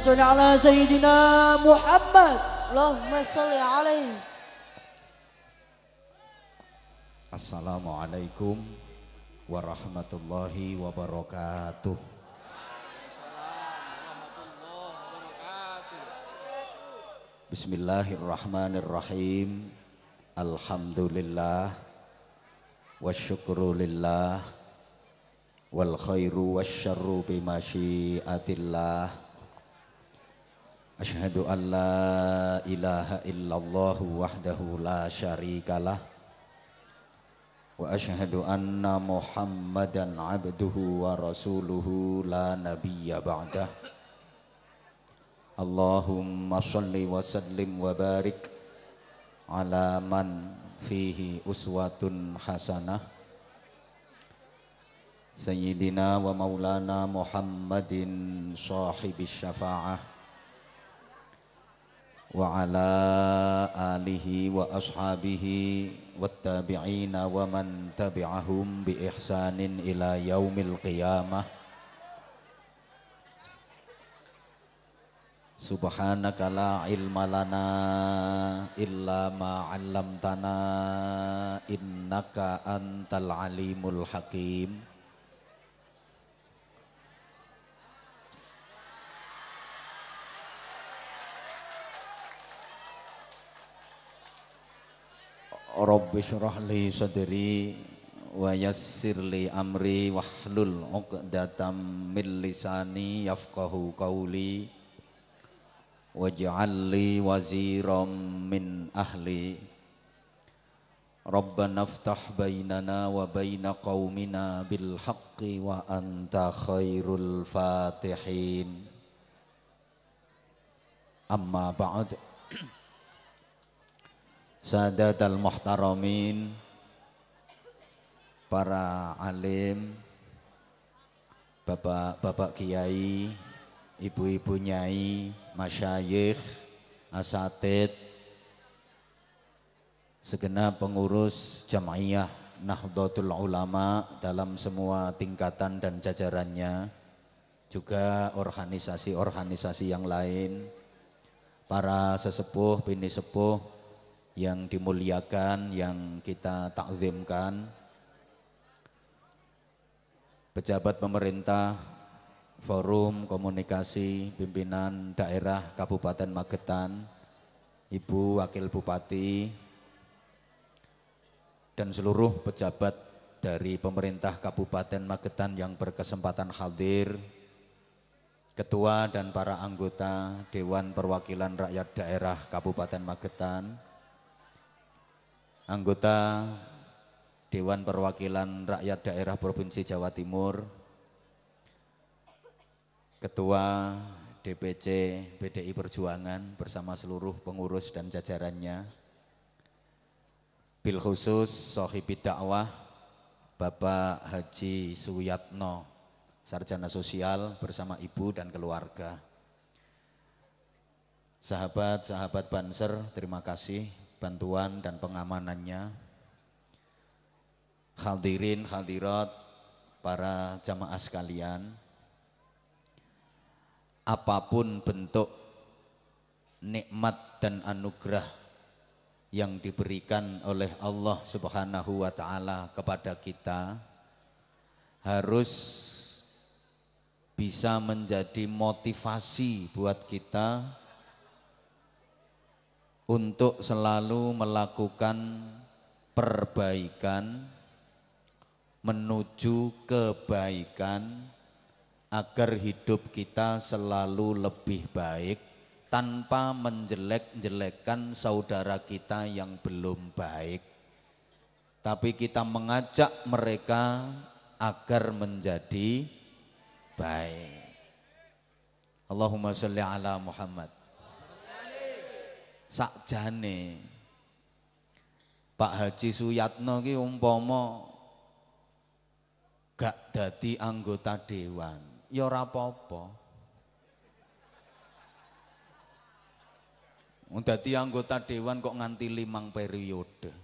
صل على سيدنا محمد اللهم صل عليه Assalamualaikum warahmatullahi wabarakatuh. Bismillahirrahmanirrahim. Alhamdulillah wa syukru lillah wal khairu wasyarru bimasyiatillah. Ashadu an la ilaha illallah wahdahu la syarikalah. Wa ashadu anna muhammadan abduhu wa rasuluhu la nabiyya ba'dah. Allahumma salli wa sallim wa barik Ala man fihi uswatun hasanah. Sayyidina wa maulana muhammadin sahibis syafa'ah. وعلى آله وأصحابه والتابعين ومن تبعهم بإحسان إلى يوم القيامة. سبحانك لا علم لنا إلا ما علمتنا إنك أنت العليم الحكيم. Rabbi syrah li sadri wa yassir li amri wahlul 'uqdatam min lisani yafqahu qawli waj'al waziram min ahli. Rabbana aftah bainana wa baina qaumina bil haqqi wa anta khairul fatihin. Amma ba'd Sadat al-muhtaramin Para alim Bapak-bapak kiai Ibu-ibu nyai Masyayikh Asatid Segenap pengurus jamaiyah Nahdlatul Ulama dalam semua tingkatan dan jajarannya juga organisasi-organisasi yang lain para sesepuh, bini sepuh yang dimuliakan, yang kita takzimkan, pejabat pemerintah, forum komunikasi pimpinan daerah Kabupaten Magetan, Ibu Wakil Bupati, dan seluruh pejabat dari pemerintah Kabupaten Magetan yang berkesempatan hadir, Ketua dan para anggota Dewan Perwakilan Rakyat Daerah Kabupaten Magetan, anggota Dewan Perwakilan Rakyat Daerah Provinsi Jawa Timur, Ketua DPC BDI Perjuangan bersama seluruh pengurus dan jajarannya, bil khusus Sohibi Dakwah Bapak Haji Suyatno, Sarjana Sosial bersama ibu dan keluarga. Sahabat-sahabat Banser, terima kasih bantuan dan pengamanannya. Hadirin, hadirat, para jamaah sekalian, apa pun bentuk nikmat dan anugerah yang diberikan oleh Allah Subhanahu wa taala kepada kita harus bisa menjadi motivasi buat kita untuk selalu melakukan perbaikan menuju kebaikan agar hidup kita selalu lebih baik tanpa menjelek-jelekan saudara kita yang belum baik. Tapi kita mengajak mereka agar menjadi baik. Allahumma sholli ala Muhammad sakjane Pak Haji Suyatno ki umpama gak dadi anggota dewan ya ora apa-apa Dadi anggota dewan kok nganti limang periode.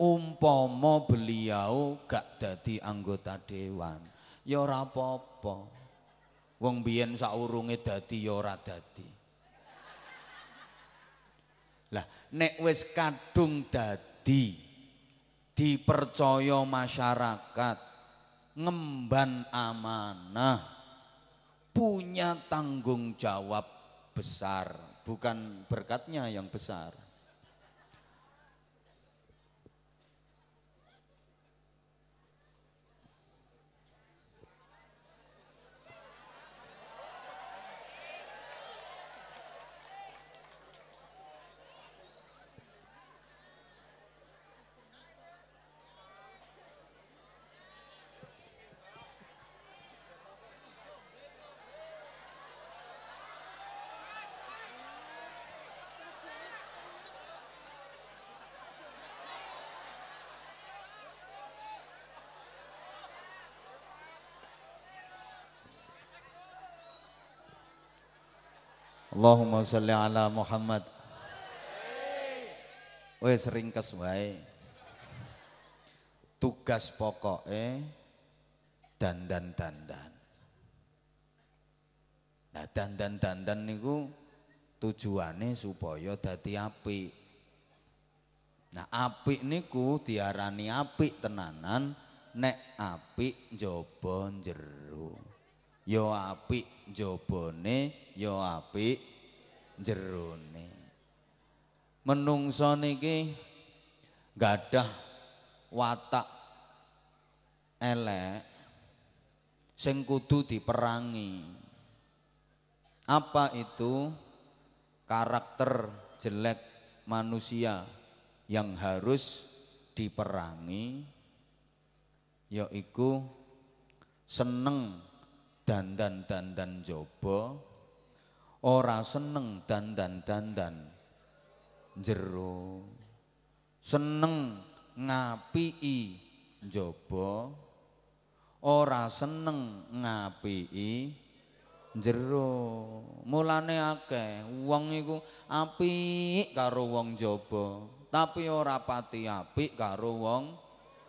Umpama beliau gak dadi anggota dewan, ya ora apa-apa. Wong biyen saurunge dadi ya ora dadi. Lah nek wis kadung dadi dipercaya masyarakat ngemban amanah punya tanggung jawab besar. Bukan berkatnya yang besar Allahumma sholli ala Muhammad. Wes ringkes wae. Tugas pokoknya dandan-dandan. Nah dandan-dandan niku tujuannya supaya dadi apik. Nah apik niku diarani apik tenanan nek apik njaba jero. Yo apik jabone, yo apik jerone. Menungso niki gadah watak elek sing kudu diperangi. Apa itu karakter jelek manusia yang harus diperangi yaitu seneng dandan-dandan jobo ora seneng dandan-dandan jero. Seneng ngapii jobo ora seneng ngapii jero. Mulane akeh wong iku apik karo wong jaba tapi ora pati apik karo wong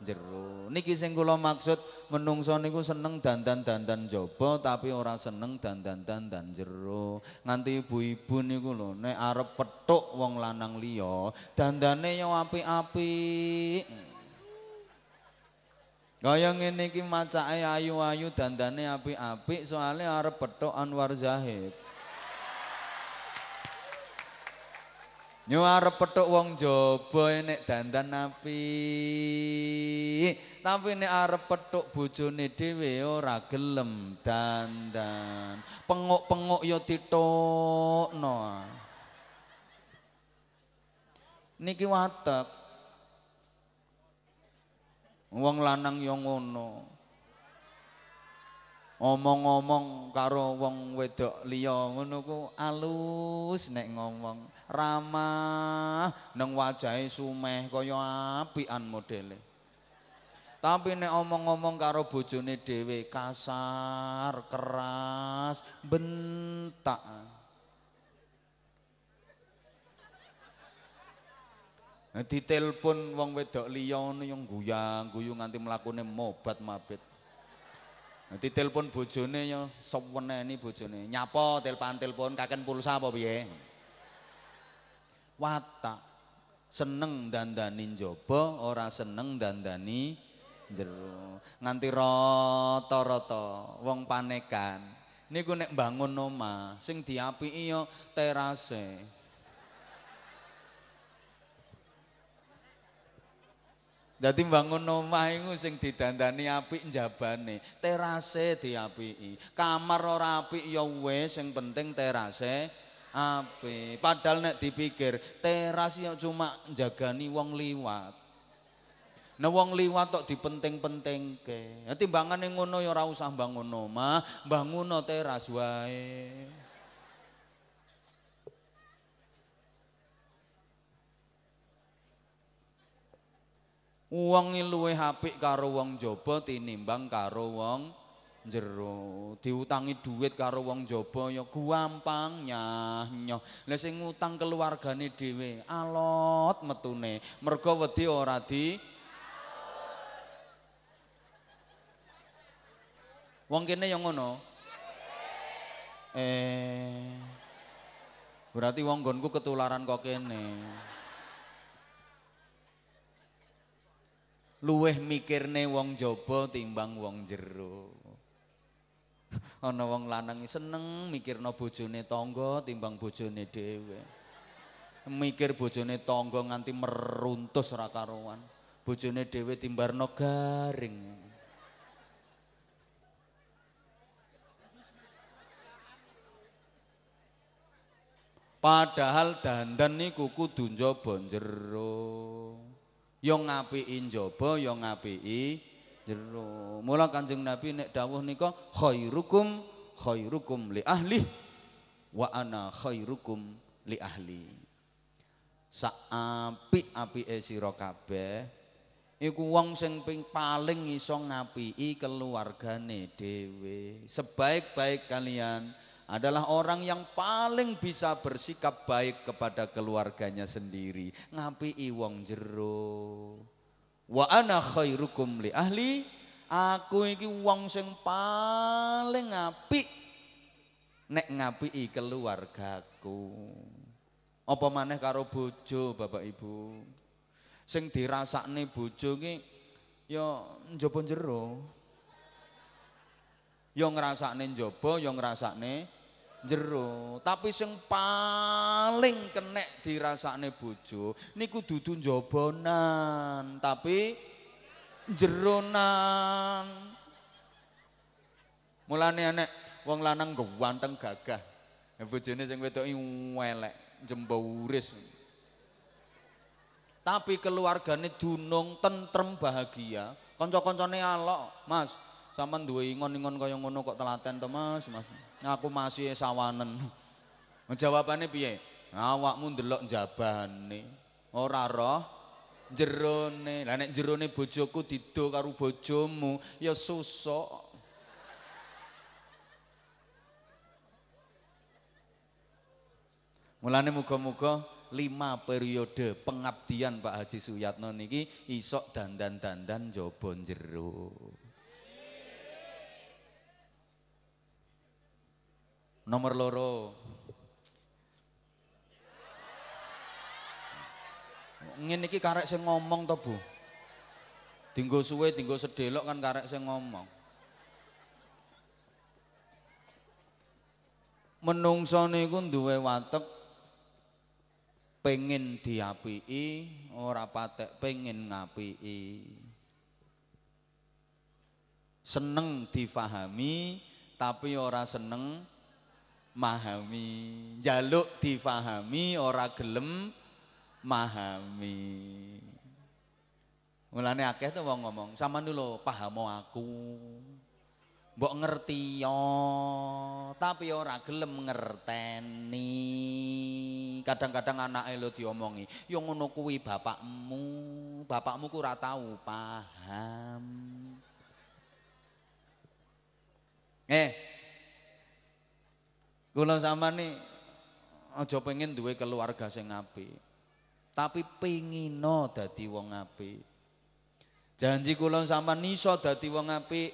jero. Niki sing kula maksud menungso niku seneng dandan-dandan jaba tapi ora seneng dandan-dandan jero. Nganti ibu-ibu niku lho nek arep petuk wong lanang liya, dandane yo apik-apik. Kaya ngene iki macake ayu-ayu dandane apik-apik soalnya arep petuk Anwar Zahid. Nyo arep petuk wong jaba nek dandan api. Tapi nek arep petuk bojone dhewe ora gelem dandan. Penguk-penguk ya ditokno. Niki watek. Wong lanang ya ngono. Omong-omong karo wong wedok liya ngono ku alus nek ngomong ramah nang wajahe sumeh kaya apian modele tapi nek omong-omong karo bojone dhewe kasar keras bentak Nah, ditelepon wong wedok liya ngono yang guyang-guyu nganti mlakune mobat mabit. Nah, ditelepon bojone ya seweneni bojone. Nyapa telepon telepon kaken pulsa apa piye? Watak. Seneng dandani njaba ora seneng dandani jero. Nganti rata-rata wong panekan. Niku nek bangun omah sing diapiki ya terase. Dadi bangun omah iku sing didandani apik njabane, terase diapiki. Kamar ora apik ya wis, sing penting terase ape? Padahal nek dipikir teras ya cuma jagani wong liwat. Nah wong liwat tok dipenting-pentingke. Ya timbangane ngono ya ora usah bangun omah bangun teras wae. Wong luwih apik karo wong jaba tinimbang karo wong jero diutangi duit karo wong jaba ya gampang nyah nyoh lha sing ngutang keluargane dhewe alot metune mergo wedi ora di Wong kene yang ngono Eh. Berarti wong nggonku ketularan kok kene. Luweh mikirne wong jaba timbang wong jero. Ana wong lanang seneng mikirno bojone tangga timbang bojone dhewe. Mikir bojone tangga nganti meruntus ora karuan. Bojone dhewe timbarno garing. Padahal dandan niku kudu njaba jero. Ya ngapiki njaba, ya ngapiki jero. Mula Kanjeng Nabi nek dawuh nika khairukum khairukum li ahli wa ana khairukum li ahli. Saapik-apike sira kabeh iku wong sing paling iso ngapiki keluargane dhewe. Sebaik-baik kalian adalah orang yang paling bisa bersikap baik kepada keluarganya sendiri. Ngapi wong jero. Wa ana khairukum li ahli. Aku iki wong sing paling apik nek ngapi keluargaku. Apa maneh karo bojo Bapak Ibu. Sing dirasakne bojo ki ya njaba jero. Ya ngrasakne njaba, ya ngrasakne jero. Tapi sing paling kenek dirasakne bojo niku dudu njobonan tapi jeronan. Mulane enek wong lanang ganteng gagah. Bojone sing wedok elek jembauris tapi keluargane dunung tentrem bahagia kanca-kancane alok mas. Sampeyan duwe ingon-ingon kaya ngono kok telaten to Mas, Mas. Aku masih sawanen. Jawabane piye? Awakmu ndelok jabane. Ora roh jerone. Lah nek jerone bojoku dido karo bojomu, ya susuk. Mulane muga-muga lima periode pengabdian Pak Haji Suyatno niki isok dandan-dandan jaba jero. Nomor loro. Ngene iki karek sing ngomong to, Bu. Dinggo suwe, dinggo sedelok kan karek sing ngomong. Menungso niku duwe watek pengen diapiki, ora patek pengen ngapiki. Seneng difahami tapi ora seneng mahami. Jaluk difahami ora gelem mahami. Mulane akeh tuh wong ngomong sama dulu paham aku. Mbok ngerti yo tapi ora gelem ngerteni. Kadang-kadang anak lo diomongi yo ngono kuwi bapakmu. Bapakmu ku ora tahu paham. Eh Kula nih aja pengen duwe keluarga sing apik. Tapi pengino dadi wong apik. Janji kula sampean iso dadi wong apik.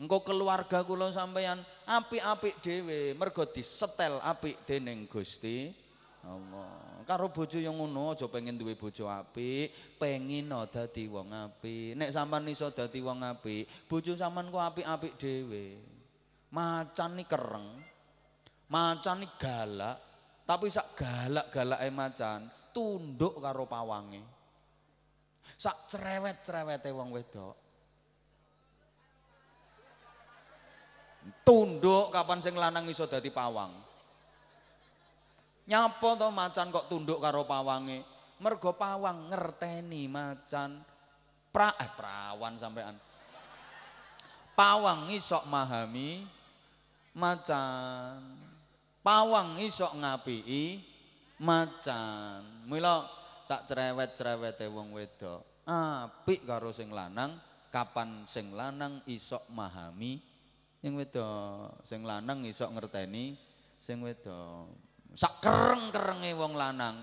Engko keluarga kula sampeyan apik-apik dhewe mergo disetel apik dening Gusti Allah. Karo bojo yang ngono aja pengen duwe bojo apik, pengino dadi wong apik. Nek sampean iso dadi wong apik, bojo sampean kok apik-apik dhewe. Macan ni kereng, Macan ini galak, tapi sak galak-galake macan tunduk karo pawange. Sak cerewet-cerewete wong wedok. Tunduk kapan sing lanang iso dadi pawang. Nyapa to macan kok tunduk karo pawange? Mergo pawang ngerteni macan pra eh prawan sampean. Pawang iso mahami macan pawang iso ngapiki macan. Mila sak cerewet-cerewete wong wedok apik karo sing lanang, kapan sing lanang iso mahami sing wedok, sing lanang iso ngerteni sing wedok. Sak kereng-kerenge wong lanang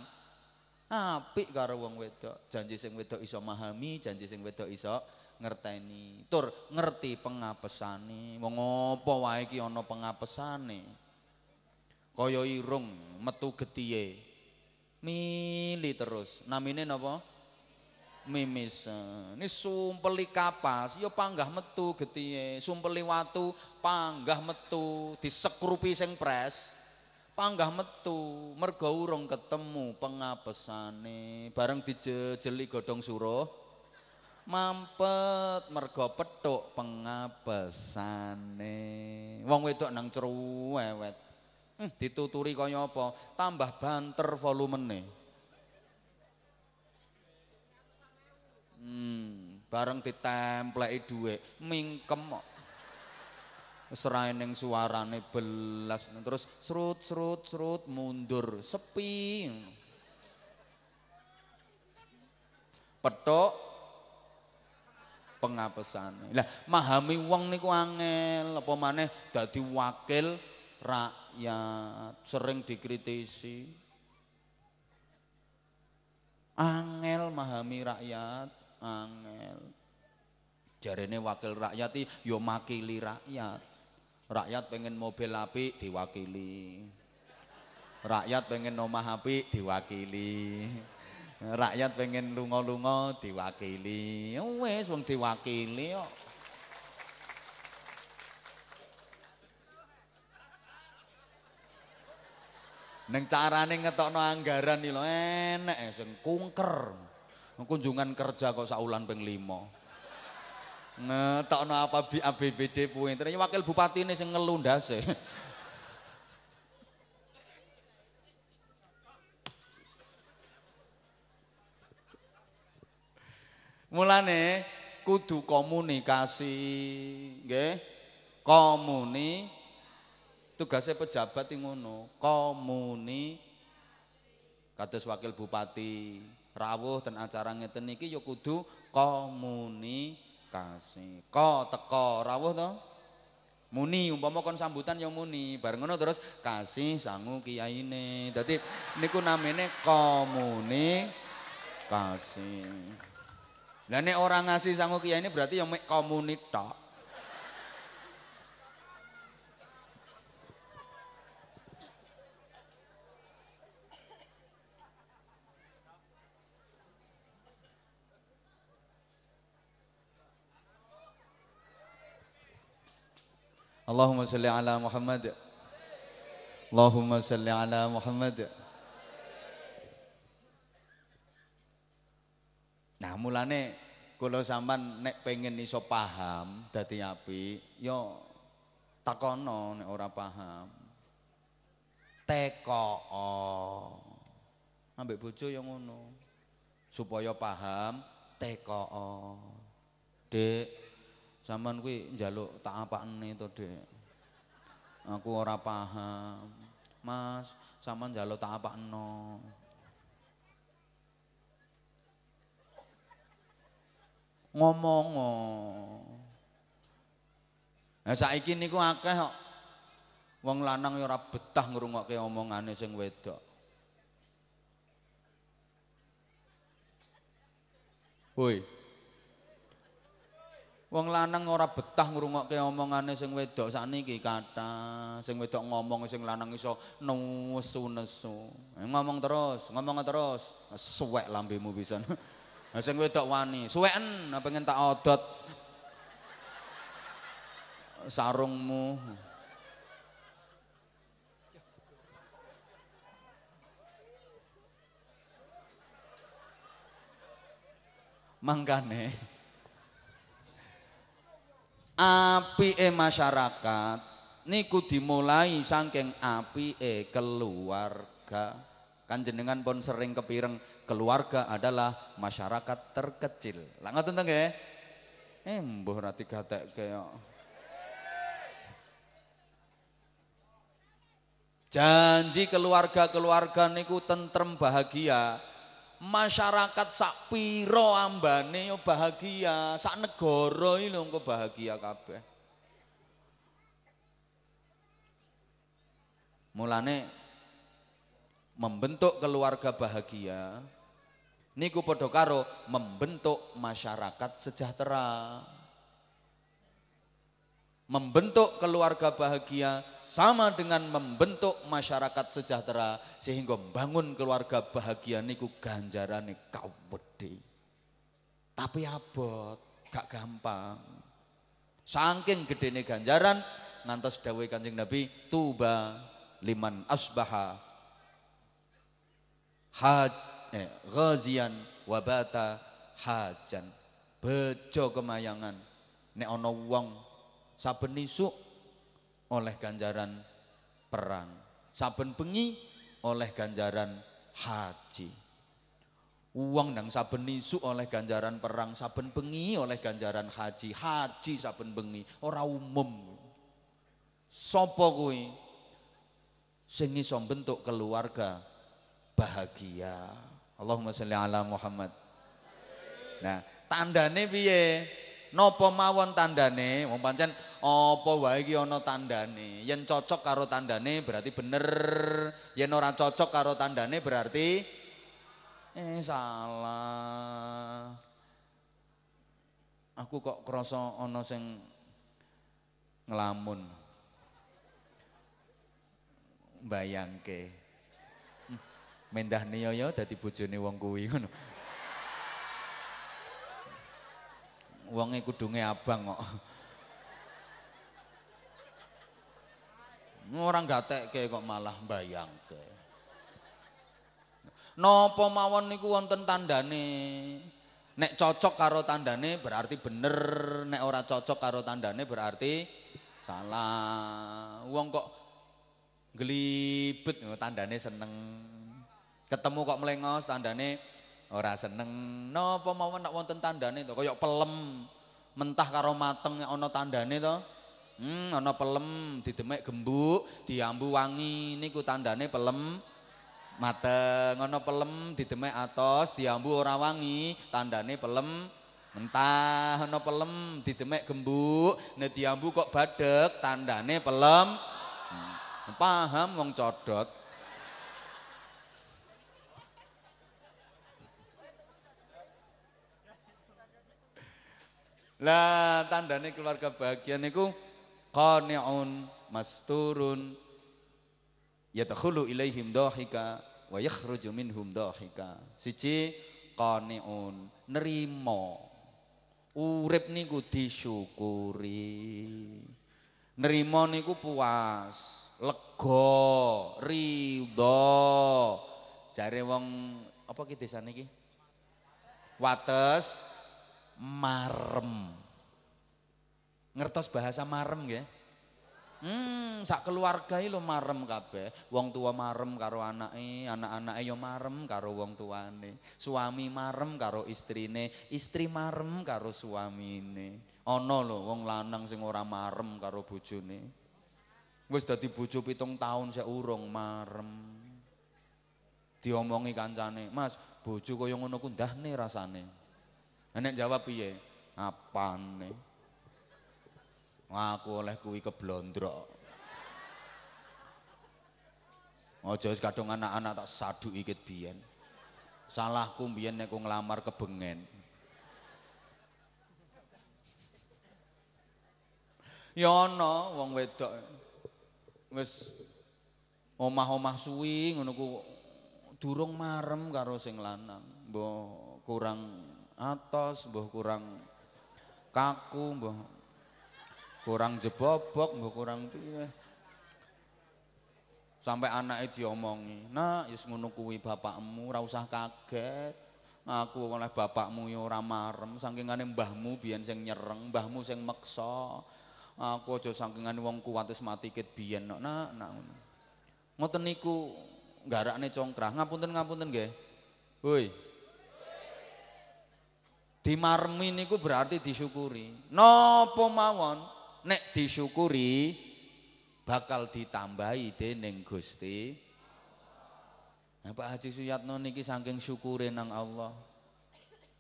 apik karo wong wedok, janji sing wedok iso mahami, janji sing wedok iso ngerteni. Tur ngerti pengapesane. Wong apa wae iki ana pengapesane. Kaya irung metu getihe. Mili terus. Namine napa? Mimis. Ini sumpeli kapas, ya panggah metu getihe. Sumpeli watu, panggah metu, disekrupi sing pres. Panggah metu, mergo urung ketemu pengapesane. Bareng dijejeli godhong suruh. mampet mergo petuk pengabesane wong wedok nang cerewet dituturi kaya apa? Tambah banter volumene. Hmm, bareng ditempleki dhuwit mingkem serahe ning suarane belas. Terus serut serut serut mundur. Sepi. Petuk pengapesane. Lah mahami wong niku angel. Apa maneh dadi wakil rakyat sering dikritisi. Angel mahami rakyat, angel. Jarene wakil rakyat iki ya makili rakyat. Rakyat pengen mobil api diwakili. Rakyat pengen omah api diwakili. rakyat pengen lunga-lunga diwakili wis wong diwakili kok Neng carane ngetokno anggaran iki lho enek eh, sing kungker. Kunjungan kerja kok saulan ping 5. Ngetokno apa ABBD puinter wakil bupati ini sing ngelu ndase. Mulane kudu komunikasi, nggih. Komuni tugasnya pejabat yang ngono, komuni kados wakil bupati rawuh dan acara ngeten iki ya kudu komunikasi. Ko teko rawuh to? Muni umpama kon sambutan ya muni, bareng ngono terus kasih sangu kiyaine. Dadi niku namine komunikasi. Lah nek ora ngasih sangu kiai ini berarti yang mek komunitas. Allahumma salli ala Muhammad. Allahumma salli ala Muhammad. Nah, mulane kula sampean nek pengen iso paham dadi apik, yo takono nek ora paham. Teko. Ambek bojo yo ngono. Supaya paham teko. Dek, sampean kuwi njaluk tak apakne to, Dek. Aku ora paham. Mas, sampean njaluk tak apakno. ngomong. Nah saiki niku akeh kok wong lanang ya ora betah ngrungokke omongane sing wedok. Woi. Wong lanang ora betah ngrungokke omongane sing wedok sakniki kata sing wedok ngomong sing lanang iso nesu-nesu. Ngomong terus, ngomong terus, suwek lambemu pisan. Nah, sing wedok wani, suweken pengen tak odot sarungmu. Mangkane apike masyarakat niku dimulai saking apike keluarga. Kan jenengan pun sering kepireng keluarga adalah masyarakat terkecil. Lah ngoten to? Eh mbuh ra digatekke kok. Janji keluarga-keluarga niku tentrem bahagia. Masyarakat sak piro ambane yo bahagia, sak negara iki lho engko bahagia kabeh. Mulane membentuk keluarga bahagia niku padha karo membentuk masyarakat sejahtera. Membentuk keluarga bahagia sama dengan membentuk masyarakat sejahtera sehingga bangun keluarga bahagia niku ganjarane kawedhe. Tapi abot, gak gampang. Saking gedene ganjaran ngantos dawuh Kanjeng Nabi tuba liman asbaha haj eh, ghazian wabata hajan bejo kemayangan nek ana wong saben oleh ganjaran perang saben bengi oleh ganjaran haji uang nang saben isuk oleh ganjaran perang saben bengi oleh ganjaran haji haji saben bengi ora umum Sopo kuwi sing iso bentuk keluarga bahagia. Allahumma sholli ala Muhammad. Nah, tandane piye? Napa mawon tandane? Wong pancen apa wae iki ana tandane. Yen cocok karo tandane berarti bener. Yen ora cocok karo tandane berarti eh salah. Aku kok krasa ana sing ngelamun bayangke. Hmm, mendah niyo dadi bojone wong kuwi ngono. Wonge kudunge abang kok. Orang gatekke kok malah bayangke. Napa mawon niku wonten tandane. Nek cocok karo tandane berarti bener, nek ora cocok karo tandane berarti salah. Wong kok gelibet tandane seneng ketemu kok melengos tandane ora seneng. Napa mawon nek wonten tandane to? Kaya pelem. Mentah karo mateng ana tandane to? Hmm ana pelem. Didemek gembuk diambu wangi. Niku tandane pelem. Mateng. Ana pelem didemek atos diambu ora wangi. Tandane pelem. Mentah. Ana pelem didemek gembuk. Nek diambu kok badek tandane pelem. Paham wong codot. Lah tandane keluarga bahagia niku qani'un masturun yadkhulu ilaihim dahika wa yakhruju minhum dahika. Siji qani'un nerimo. Urip niku disyukuri. Nerimo niku puas lega, ridho. Jare wong apa ki desane iki? Wates marem. Ngertos bahasa marem nggih? Hmm, sak keluarga lo marem kabeh. Wong tua marem karo anake, anak-anake yo marem karo wong tuane. Suami marem karo istrine, istri marem karo suamine. Ana lho wong lanang sing ora marem karo bojone. Wis dadi bojo pitung tahun sik urung marem. Diomongi kancane, "Mas, bojo kaya ngono ku ndahne rasane." Nek jawab piye? Apane? Aku oleh kuwi keblondrok. Aja wis kadung anak-anak tak sadu ikit biyen. Salahku biyen nek ku nglamar kebengen. Ya ana wong wedok wis omah-omah suwi ngono ku durung marem karo sing lanang. Mbah kurang atos, mbah kurang kaku, mbah kurang jebobok, mbah kurang piye. Sampai anaknya diomongi, "Nak, wis ngono kuwi bapakmu, ora usah kaget." Aku oleh bapakmu ya ora marem, sangkingane mbahmu biyen sing nyereng, mbahmu sing meksa. Aku aja sangkingane wong kuat wis mati ket biyen nak nak ngono. Ngoten niku garakne congkrah. Ngapunten ngapunten nggih. Hoi. Dimarmi niku berarti disyukuri. Napa mawon nek disyukuri bakal ditambahi dening Gusti. Nah, Pak Haji Suyatno niki saking syukure nang Allah.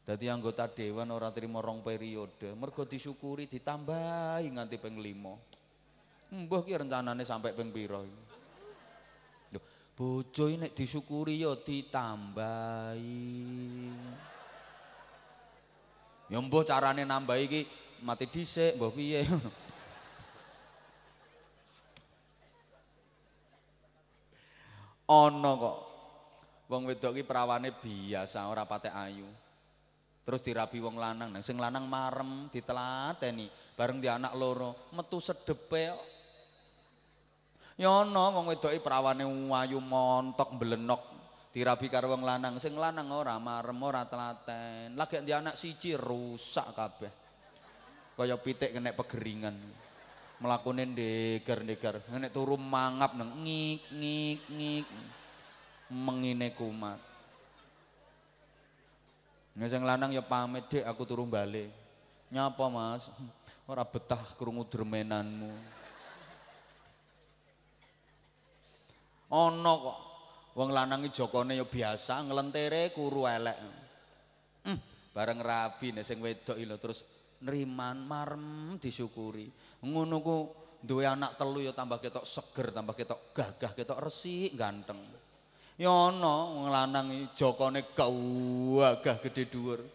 Dadi anggota dewan ora terima rong periode, mergo disyukuri ditambahi nganti ping 5. Mbah ki rencanane sampai ping pira iki. Bojo nek disyukuri ya ditambahi. Ya mbah carane nambah iki mati dhisik mbah piye. Ana kok. Wong wedok iki prawane biasa ora patek ayu. Terus dirabi wong lanang, nah sing lanang marem ditelateni bareng di anak loro, metu sedepe Ya ana wong wedoki prawane ayu montok mblenok dirabi karo wong lanang, sing lanang ora marem ora telaten. Lagi di anak siji rusak kabeh. Kaya pitik kena pegeringan. Mlakune ndeger-ndeger, nek turu mangap nang ngik ngik ngik. Mengine kumat. Nek sing lanang ya pamit, Dik, aku turu balik. Nyapa, Mas? Ora betah krungu dermenanmu. Ana kok. Wong lanang iki jokone ya biasa, nglentere kuru elek. Hmm, bareng rabi nek sing wedok iki lho terus nriman marem disyukuri. Ngono ku duwe anak telu ya tambah ketok seger, tambah ketok gagah, ketok resik, ganteng. Ya ana wong lanang jokone gagah gede dhuwur.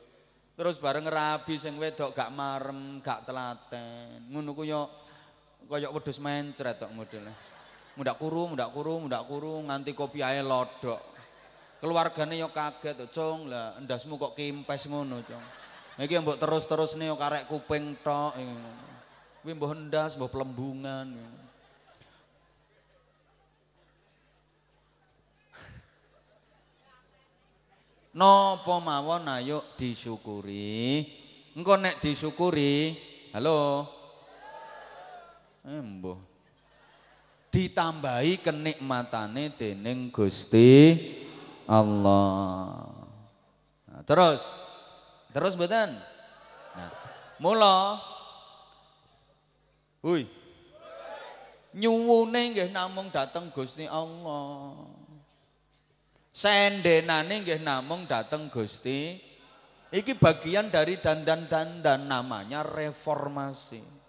Terus bareng rabi sing wedok gak marem, gak telaten. Ngono ku ya kaya wedhus mencret tok modele. Mundak kuru, mundak kuru, mundak kuru nganti kopi ae lodok. Keluargane yo kaget to, Cung. Lah endasmu kok kimpes ngono, Cung. Iki mbok terus-terusne yo karek kuping tok ngono. Kuwi mbok endas, mbok pelembungan. Napa mawon ayo disyukuri. Engko nek disyukuri, halo. Eh. Ditambahi kenikmatane dening Gusti Allah. Nah, terus terus mboten? Nah, mula Hui. Nyuwune nggih namung dateng Gusti Allah. Sendenane nggih namung dateng Gusti. Iki bagian dari dandan-dandan namanya reformasi.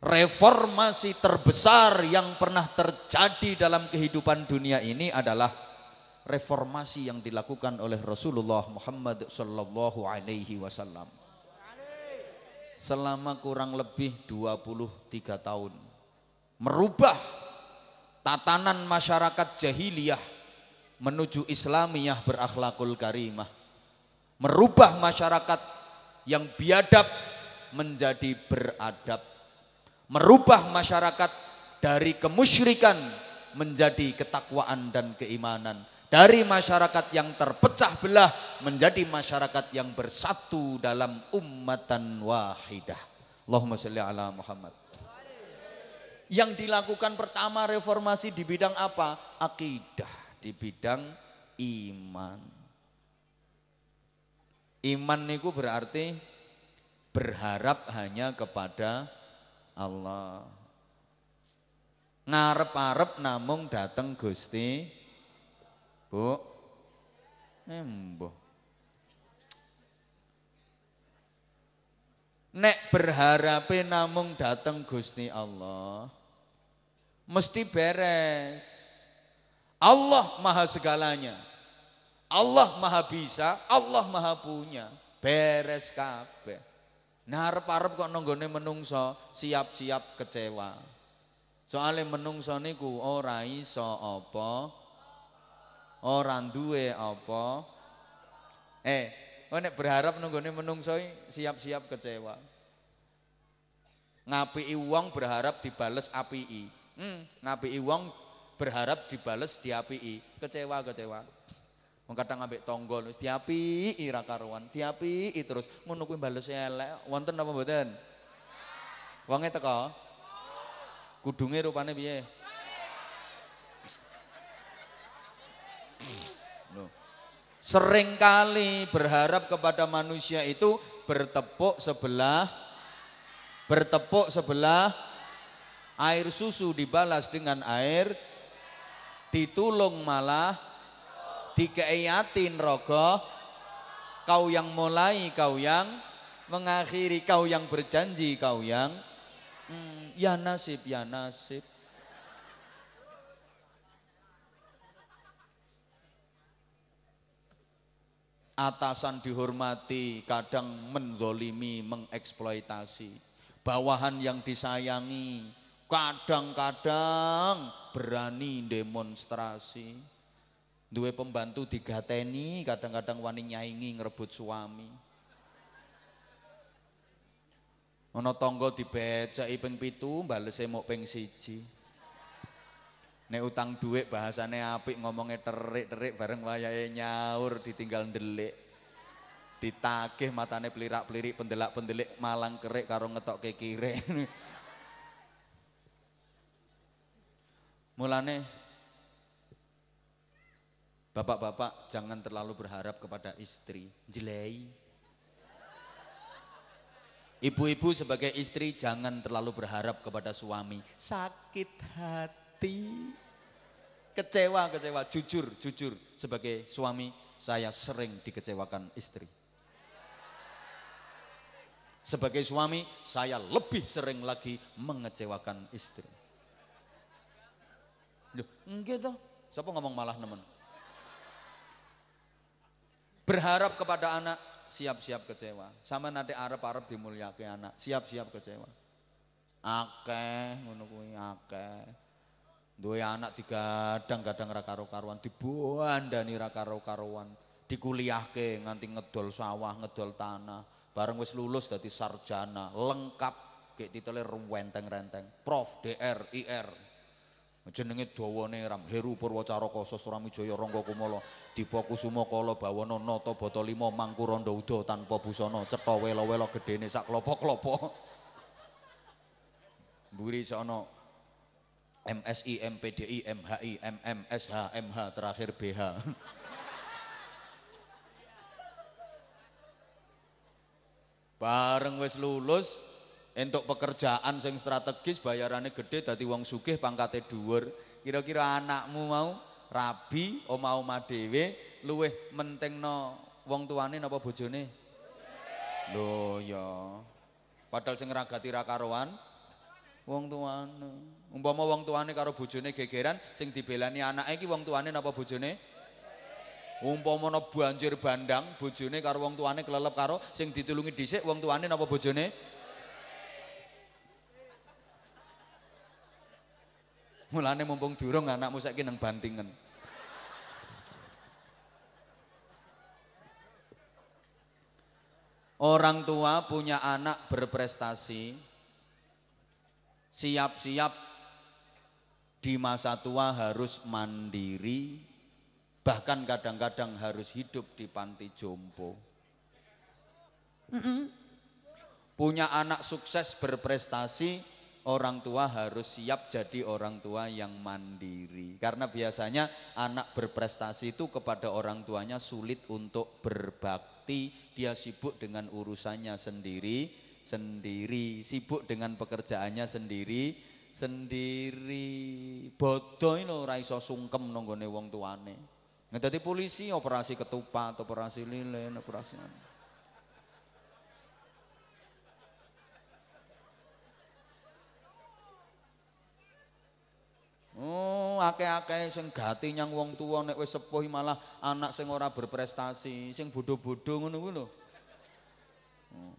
Reformasi terbesar yang pernah terjadi dalam kehidupan dunia ini adalah reformasi yang dilakukan oleh Rasulullah Muhammad sallallahu alaihi wasallam. Selama kurang lebih 23 tahun merubah tatanan masyarakat jahiliyah menuju Islamiyah berakhlakul karimah. Merubah masyarakat yang biadab menjadi beradab. Merubah masyarakat dari kemusyrikan menjadi ketakwaan dan keimanan. Dari masyarakat yang terpecah belah menjadi masyarakat yang bersatu dalam ummatan wahidah. Allahumma salli ala Muhammad. Yang dilakukan pertama reformasi di bidang apa? Akidah di bidang iman. Iman niku berarti berharap hanya kepada Allah. Ngarep-arep namung dateng Gusti. Bu. Embo. Nek berharape namung dateng Gusti Allah, mesti beres. Allah maha segalanya. Allah maha bisa, Allah maha punya. Beres kabeh. Nah arep-arep kok nonggone menungso siap-siap kecewa. Soale menungso niku ora iso apa ora duwe apa eh oh nek berharap nonggone menungso siap-siap kecewa. Ngapiki wong berharap dibales apiki. Hmm, ngapiki wong berharap dibales diapii, kecewa-kecewa. Wong kadang ambek tonggo wis diapii ra karuan, diapii terus ngono kuwi bales elek. Wonten apa mboten? Wonge teko? Kudunge rupane piye? Seringkali berharap kepada manusia itu bertepuk sebelah bertepuk sebelah air susu dibalas dengan air ditulung malah dikeiatin rogo. Kau yang mulai kau yang mengakhiri kau yang berjanji kau yang hmm, ya nasib ya nasib. Atasan dihormati kadang mendolimi mengeksploitasi. Bawahan yang disayangi kadang-kadang berani demonstrasi Duwe pembantu digateni, kadang-kadang wani nyaingi ngerebut suami. Ana tangga dibeceki ping 7, balese mok ping 1. Nek utang duit bahasane apik ngomongnya terik-terik bareng wayahe nyaur ditinggal ndelik. Ditagih matane pelirak-pelirik pendelak-pendelik malang kerik karo ngetokke kire. Mulane Bapak-bapak jangan terlalu berharap kepada istri. Jelei. Ibu-ibu sebagai istri jangan terlalu berharap kepada suami. Sakit hati. Kecewa, kecewa. Jujur, jujur. Sebagai suami saya sering dikecewakan istri. Sebagai suami saya lebih sering lagi mengecewakan istri. Loh, enggak toh. Siapa ngomong malah nemen? Berharap kepada anak, siap-siap kecewa. Sama nanti Arab-Arab dimulyake anak, siap-siap kecewa. Akeh, ngono kuwi akeh. Duwe anak digadang-gadang ra karo-karuan, dibuandani ra karo-karuan, dikuliahke nganti ngedol sawah, ngedol tanah. Bareng wis lulus dadi sarjana, lengkap kayak titele renteng-renteng. Prof, DR, IR, jenenge dawane ram Heru Purwacaraka Sastramijaya Rangga Kumala Dipa Kusuma Kala Bawana Nata Bata Lima Mangkuranda Uda tanpa busana cetha wela-wela gedene sak klopo-klopo Mburi sono MSI MPDI MHI MM SH MH terakhir BH Bareng wis lulus Entuk pekerjaan sing strategis bayarannya gede dadi wong sugih pangkate dhuwur. Kira-kira anakmu mau rabi oma-oma dhewe luweh mentingno wong tuane napa bojone? Lho ya. Padahal sing ngragati ra karoan wong tuane. Umpama wong tuane karo bojone gegeran sing dibelani anake iki wong tuane napa bojone? Umpama ana banjir bandang bojone karo wong tuane kelelep karo sing ditulungi dhisik wong tuane napa bojone? Mulane mumpung durung anakmu saiki nang Bantingan. Orang tua punya anak berprestasi, siap-siap di masa tua harus mandiri, bahkan kadang-kadang harus hidup di panti jompo. Punya anak sukses berprestasi, orang tua harus siap jadi orang tua yang mandiri. Karena biasanya anak berprestasi itu kepada orang tuanya sulit untuk berbakti, dia sibuk dengan urusannya sendiri, sendiri, sibuk dengan pekerjaannya sendiri, sendiri. Bodoh ini ora iso sungkem nonggone wong tuane. Ngedati polisi operasi ketupat, operasi lilin, operasi Oh, akeh-akeh sing gati nyang wong tua nek wis sepuh malah anak sing ora berprestasi, sing bodoh-bodoh ngono kuwi lho. Oh.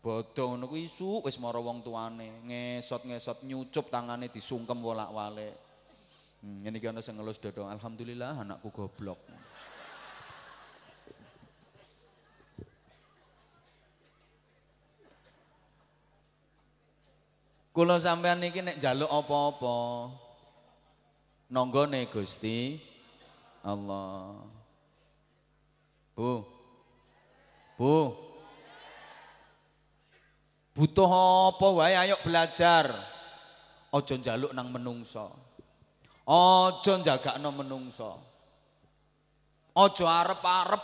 Bodoh ngono kuwi isu wis mara wong tuane, ngesot-ngesot nyucup tangane disungkem wolak-walik. Hmm, ini kan sing ngelus dodong, alhamdulillah anakku goblok. Kula sampean niki nek njaluk apa-apa, nonggone Gusti Allah. Bu. Bu. Butuh apa wae ayo belajar. Aja njaluk nang menungso. Aja njagakno menungso. Aja arep-arep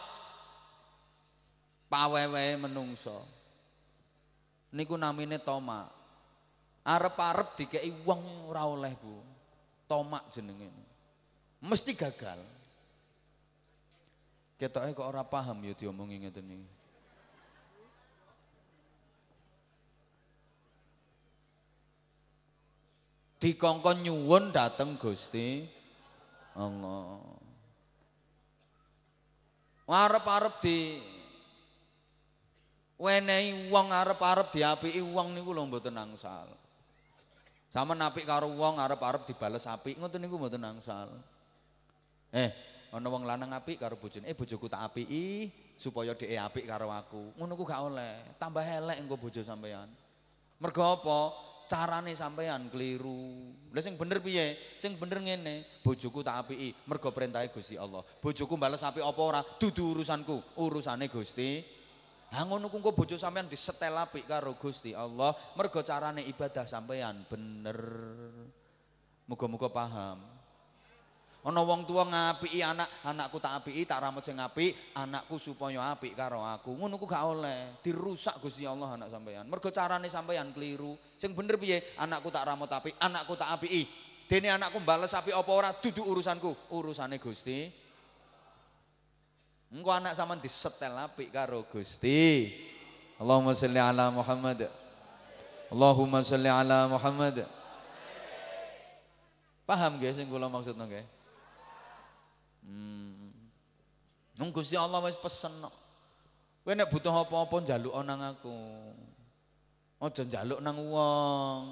pawewe menungso. Niku namine toma. Arep-arep dikei wong ora oleh, Bu tomak jenenge. Mesti gagal. Ketoke kok ora paham ya diomongi ngeten iki. Dikongkon nyuwun dateng Gusti Allah. Arep-arep di wenehi wong arep-arep diapiki wong niku lho mboten angsal. Sama napik karo wong arep-arep dibales apik ngoten niku mboten angsal. Eh, ana wong lanang apik karo bojone, eh bojoku tak apiki supaya dhek apik karo aku. Ngono ku gak oleh. Tambah elek engko bojo sampean. Mergo apa? Carane sampean keliru. Lah sing bener piye? Sing bener ngene, bojoku tak apiki mergo perintahe Gusti Allah. Bojoku bales apik apa ora dudu urusanku, urusane Gusti. Ha ngono ku bojo sampean disetel apik karo Gusti Allah, mergo carane ibadah sampean bener. Muga-muga paham. Ana wong tua ngapiki anak, anakku tak apiki, tak ramut sing anakku supaya apik karo aku. Ngono ku gak oleh. Dirusak Gusti Allah anak sampean. Mergo carane sampean keliru. Sing bener piye? Anakku tak ramut apik, anakku tak apiki. Dene anakku bales apik apa ora urusanku, urusane Gusti. Engko anak sampean disetel apik karo Gusti. Allahumma sholli ala Muhammad. Allahumma sholli ala Muhammad. Paham nggih sing kula maksudno nggih? Hmm. Nung Gusti Allah wis pesen. Kowe nek butuh apa-apa njaluk nang aku. Aja njaluk nang wong.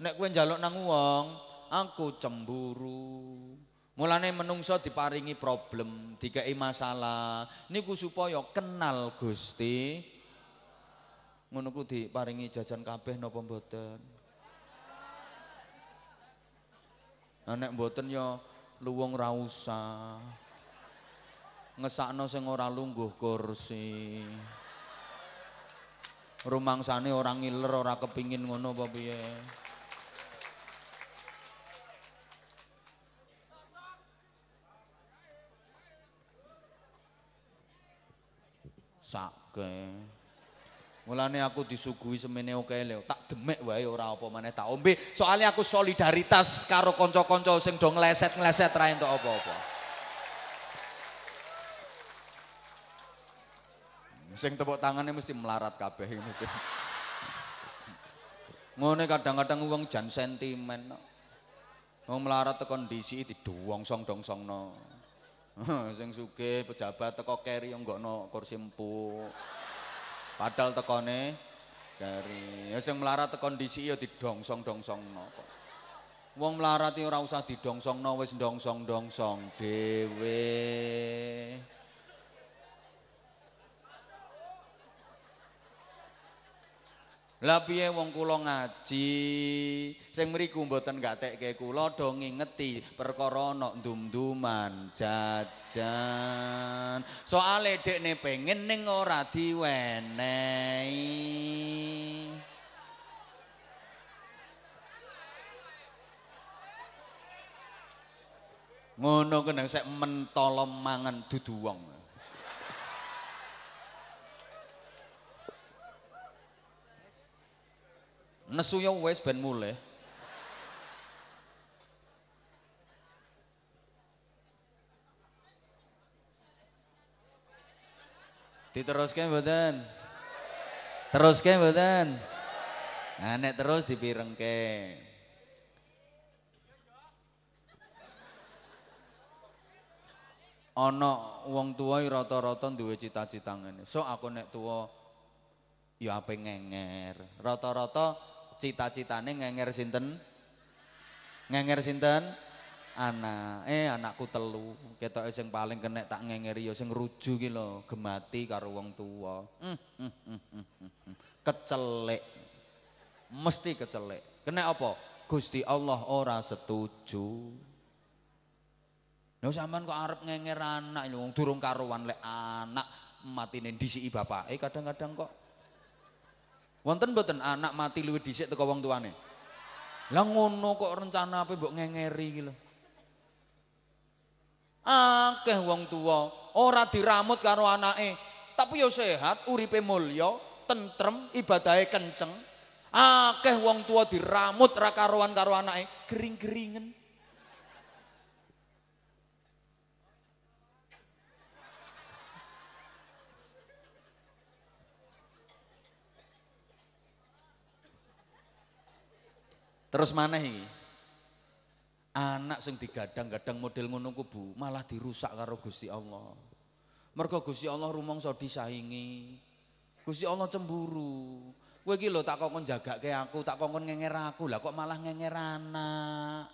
Nek kowe njaluk nang wong, aku cemburu. Mulane menungso diparingi problem, dikei masalah. Niku supaya kenal Gusti. Ngono ku diparingi jajan kabeh napa mboten? Nek mboten ya luwung ra usah. Ngesakno sing ora lungguh kursi. Rumangsane ora ngiler, ora kepingin ngono apa piye. Sake. Mulane aku disuguhi semene oke lho, tak demek wae ora apa maneh tak ombe. Soalnya aku solidaritas karo kanca-kanca sing do ngleset-ngleset ra entuk apa-apa. Sing tepuk tangannya mesti melarat kabeh mesti. Ngene kadang-kadang wong jan sentimen. Wong melarat tekan ndisi diduwongsong-dongsongno. Sing sugih pejabat teko keri enggakno kursi empuk. Padahal tekone keri. Ya sing melarat tekon disi ya didongsong-dongsongno kok. Wong melarat iki ora usah didongsongno wis dongsong-dongsong dhewe. Lah piye wong kula ngaji, sing mriku mboten gatekke kula do ngingeti perkara ana ndum-nduman jajan. Soale dekne pengen ning ora diwenehi. Ngono kenang sek mentolo mangan dudu wong. Nesu ya wis ben mulih. Diteruske mboten? Teruske mboten? Nah nek terus dipirengke. Ana wong tuwa rata-rata duwe cita-cita ngene. So aku nek tuwa ya ape ngenger. Rata-rata cita-citane ngenger sinten? Ngenger sinten? Anak. Eh anakku telu. Ketoke sing paling kenek tak ngengeri ya sing ruju ki lho, gemati karo wong tuwa. Hmm, hmm, hmm, hmm. Kecelek. Mesti kecelek. Kena apa? Gusti Allah ora setuju. Lho sampean kok arep ngenger anak lho durung karuan lek anak matine disiki bapake kadang-kadang kok Wonten mboten anak mati luwih dhisik teko wong tuane? Lah ngono kok rencana apa mbok ngengeri iki lho. Akeh wong tua ora diramut karo anake, tapi yo sehat, uripe mulya, tentrem, ibadahe kenceng. Akeh wong tua diramut ra karuan karo anake, gering-geringen. Terus mana ini? Anak sing digadang-gadang model ngono Bu, malah dirusak karo Gusti Allah. Mergo Gusti Allah rumangsa disaingi. Gusti Allah cemburu. Kowe iki lho tak kongkon jagake aku, tak kongkon ngenger aku. Lah kok malah ngenger anak?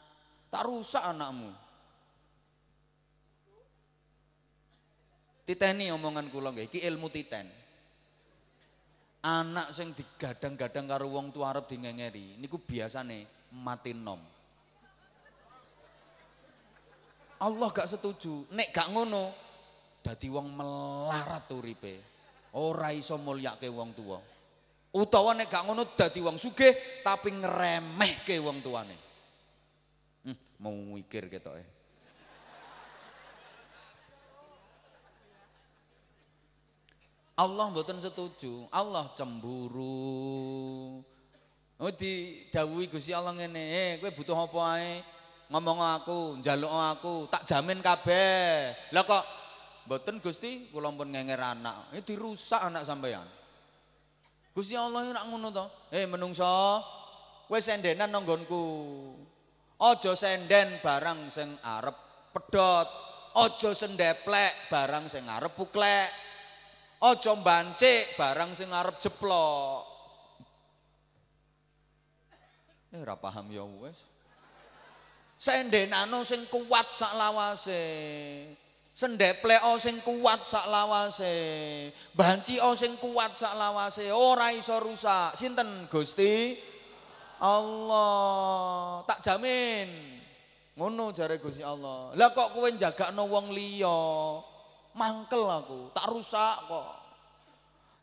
Tak rusak anakmu. Titeni omongan kula nggih, iki ilmu titen. Anak sing digadang-gadang karo wong tua arep dingengeri niku biasane mati nom. Allah gak setuju. Nek gak ngono, dadi wong melarat uripe. Ora iso mulyake wong tua. Utawa nek gak ngono dadi wong sugih tapi ngremehke wong tuane. Hmm, mau mikir ketoke. Allah mboten setuju. Allah cemburu. Oh didhawuhi Gusti Allah ngene, "Eh, kowe butuh apa ae? Ngomong aku, njaluk aku, tak jamin kabeh." Lah kok mboten Gusti, kula pun ngenger anak. Ini dirusak anak sampean. Gusti Allah nak ngono to. Eh menungso, kowe sendenan nang nggonku. Aja senden barang sing arep pedot. Aja sendeplek barang sing arep puklek. Aja mbancik barang sing arep jeplok. Eh ora paham ya wis. Sendenano sing kuat sak lawase. Sendepleko sing kuat sak lawase. Bancio sing kuat sak lawase, ora iso rusak. Sinten Gusti? Allah. Tak jamin. Ngono jare Gusti Allah. Lah kok kowe jagakno wong liya? Mangkel aku, tak rusak kok.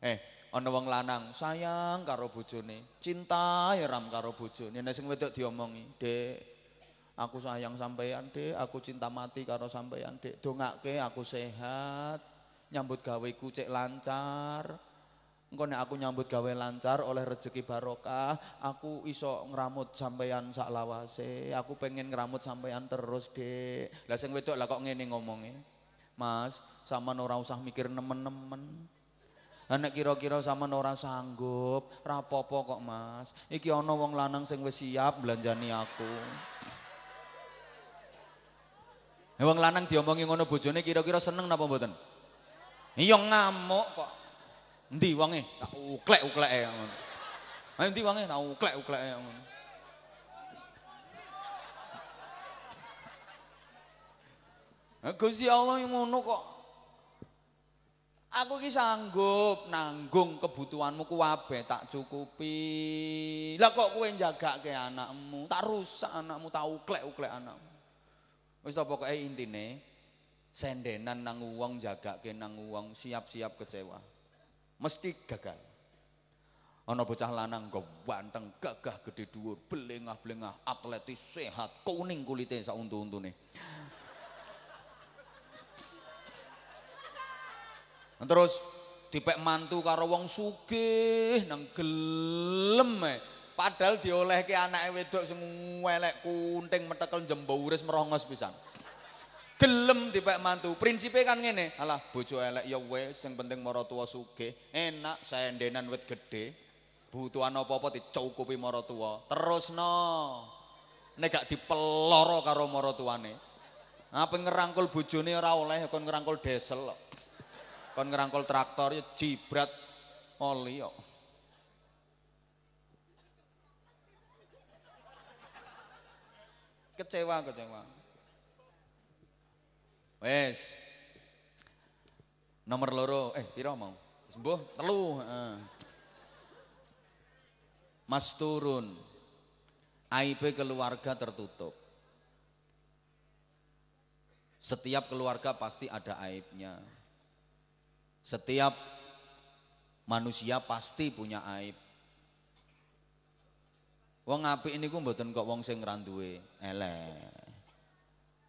Eh, ana wong lanang sayang karo bojone, cinta ya ram karo bojone. Nek sing wedok diomongi, "Dek, aku sayang sampean, Dek. Aku cinta mati karo sampean, Dek. Dongake aku sehat, nyambut gaweku cek lancar." Engko nek aku nyambut gawe lancar oleh rezeki barokah, aku iso ngramut sampean sak lawase. Aku pengen ngramut sampean terus, Dek. Lah sing wedok lah kok ngene ngomongnya. Mas, sama ora usah mikir nemen-nemen. Nek kira-kira sama ora sanggup, rapopo kok mas. Iki ana wong lanang sing wis siap belanjani aku. Eh, wong lanang diomongi ngono bojone kira-kira seneng napa mboten? Iya ngamuk kok. Endi wonge? Tak uklek-ukleke ngono. Ha endi wonge? Tak uklek-ukleke ngono. Gusti Allah yang ngono kok. Aku ki sanggup nanggung kebutuhanmu kuwabe tak cukupi. Lah kok kowe njagake anakmu, tak rusak anakmu, tak uklek-uklek anakmu. Wis ta pokoke intine sendenan nang wong jagake nang wong siap-siap kecewa. Mesti gagal. Ana bocah lanang ganteng, gagah gede dhuwur, belengah-belengah, atletis, sehat, kuning kulite sak untu-untune. Terus dipek mantu karo wong sugih nang gelem. Padahal diolehke anake wedok sing elek kunting metekel jembauris merongos pisan. Gelem dipek mantu. Prinsipe kan ngene, alah bojo elek ya wis sing penting mara tuwa sugih, enak sendenan wit gedhe. Butuhan apa-apa dicukupi mara tuwa. Terusno. Nek gak dipeloro karo mara tuane. Apa ngerangkul bojone ora oleh kon ngerangkul desel kok. Kon ngerangkul traktor ya jibrat oli kok. Kecewa, kecewa. Wes. Nomor loro, eh piro mau? Sembuh telu, heeh. Mas turun. AIP keluarga tertutup. Setiap keluarga pasti ada aibnya. Setiap manusia pasti punya aib. Wong apik niku mboten kok wong sing ra duwe elek.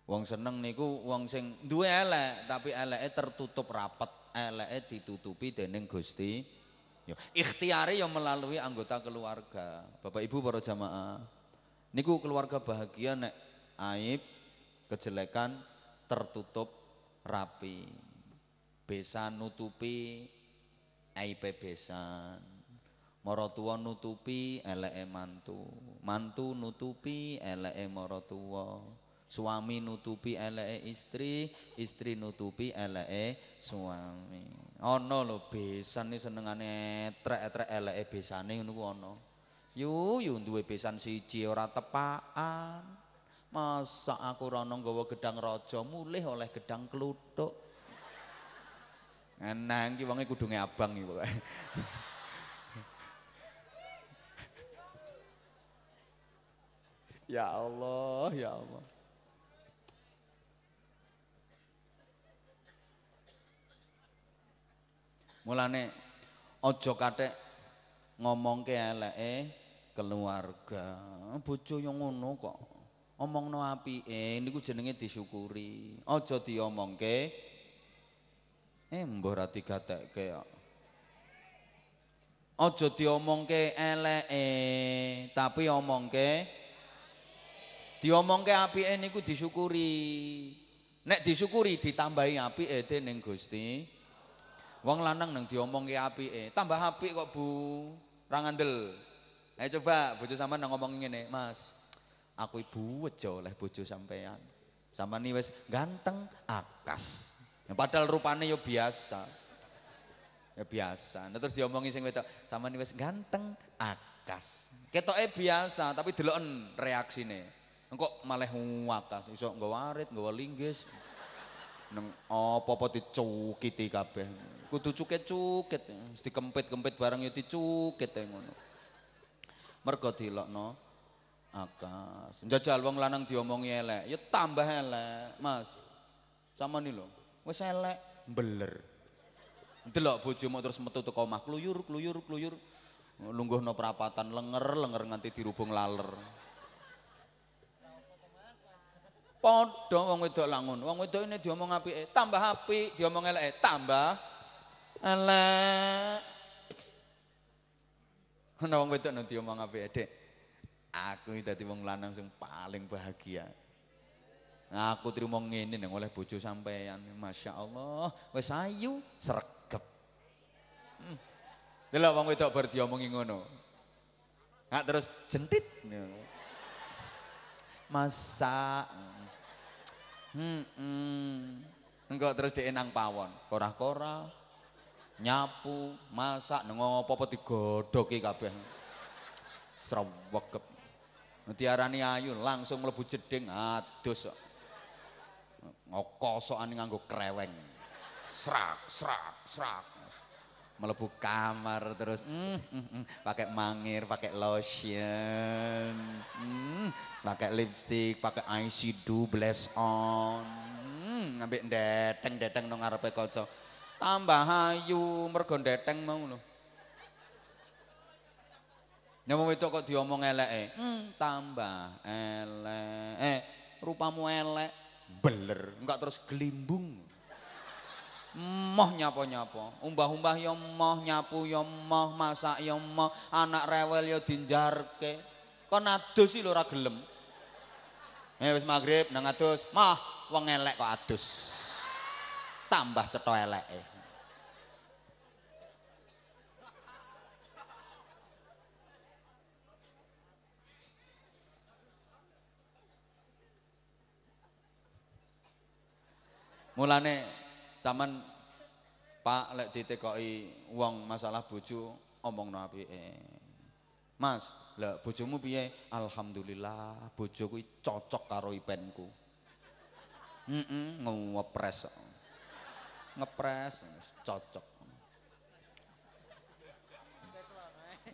Wong seneng niku wong sing duwe elek tapi eleke tertutup rapat, eleke ditutupi dening Gusti. Ya, ikhtiare melalui anggota keluarga. Bapak Ibu para jamaah. Niku keluarga bahagia nek aib, kejelekan tertutup rapi besan nutupi aib besan. Maratua nutupi eleke mantu. Mantu nutupi eleke maratua suami nutupi eleke istri. Istri nutupi eleke suami. Ana lho besan iki senengane trek-trek eleke besane ngono ku ana yu yu duwe besan siji ora tepaan masa aku rono nggawa gedang raja mulih oleh gedang kluthuk Enang ki wonge kudunge abang iki pokoke. ya Allah, ya Allah. Mulane aja kathek ngomongke eleke keluarga. Bojo yo ngono kok. Omongno apike niku jenenge disyukuri. Aja diomongke eh mbah ra digatekke kok. Aja diomongke eleke, tapi omongke diomongke apike niku disyukuri. Nek disyukuri ditambahi apike dening Gusti. Wong lanang nang diomongke apike, tambah apik kok Bu. Ra ngandel. Ayo coba bojo sampean nang ngomong ngene, Mas. Aku ibu wejo oleh bojo sampean. Sampean iki wis ganteng, akas. Ya, padahal rupane yo biasa. Ya biasa. Nah, terus diomongi sing wedok, sampean wis ganteng, akas. Ketoke biasa, tapi deloken reaksine. Engko malah wakas, iso nggawa warit, nggawa linggis. Neng apa-apa dicukiti kabeh. Kudu cuket-cuket, dikempit-kempit barang ya dicukit ya ngono. Mergo dilokno akas. Njajal wong lanang diomongi elek, ya tambah elek, Mas. Sama nih lho, wis elek beler. Delok bojomu terus metu teko omah kluyur kluyur kluyur. Lungguhno perapatan lenger lenger nganti dirubung laler. Padha wong wedok langun. Wong wedok ini diomong apike, tambah apik, diomong eleke, tambah elek. Ana wong wedok nek diomong apike, Dek. Aku dadi wong lanang sing paling bahagia. Aku trimo ngene nang oleh bojo sampean. Masya Allah, wis ayu, sregep. Hmm. Delok wong wedok bar diomongi ngono. Nah, terus jentit. Masak. Hmm, hmm. Engkau terus dia pawon, korah-korah, nyapu, masak, nengok apa-apa digodoki kabeh. Srawekep. Diarani ayu langsung mlebu jeding adus. Ngokosokan nganggo kreweng. Srak, srak, srak. Mlebu kamar terus mm, mm, mm, pakai mangir, pakai lotion. Mm, pakai lipstick, pakai eyeshadow, blush on. Mm, ngambil deteng-deteng nang ngarepe kaca. Tambah ayu mergo deteng mau lho. Nyamuk itu kok diomong elek hmm, tambah elek. Eh, rupamu elek, beler, enggak terus gelimbung. Moh nyapa-nyapa, umbah-umbah ya moh, nyapu ya moh, masak ya moh, anak rewel ya dinjarke. Kon adus lho ora gelem. Eh wis magrib nang adus, mah wong elek kok adus. Tambah cetha eleke. Mulane zaman Pak lek ditekoki wong masalah bojo omongno apike. Mas, lah bojomu piye? Alhamdulillah, bojo kuwi cocok karo ipenku. Heeh, mm ngepres. Ngepres cocok.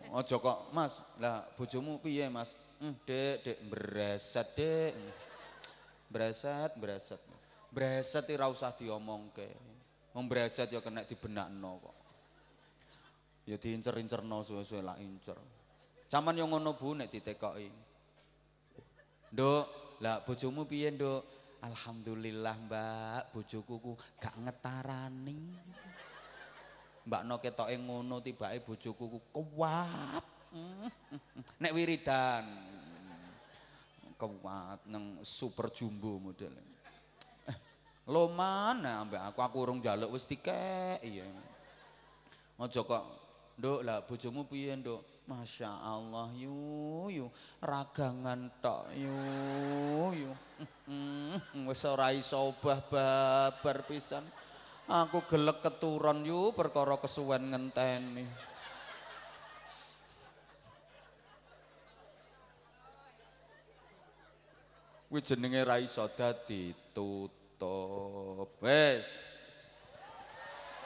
Ojo kok, Mas. Lah bojomu piye, Mas? Hmm, Dek, Dek breset, Dek. Breset, breset. Breset ora usah diomongke. Wong breset ya kena dibenakno kok. Ya diincer-incerno suwe-suwe lak incer. Saman yo ngono Bu nek ditekoki. Nduk, lah bojomu piye, Nduk? Alhamdulillah, Mbak, bojoku ku gak ngetarani. Mbak no ketoke ngono tibake bojoku ku kuat. Nek wiridan kuat nang super jumbo modelnya. Loman nah ambek aku aku urung njaluk wis dikek iya. Aja kok Nduk lah bojomu piye Nduk? Masya Allah yu yu ragangan tok yu yu. Wis ora iso obah babar pisan. Aku gelek keturun yu perkara kesuwen ngenteni. Kuwi jenenge ra iso dadi tut tutup. Wes.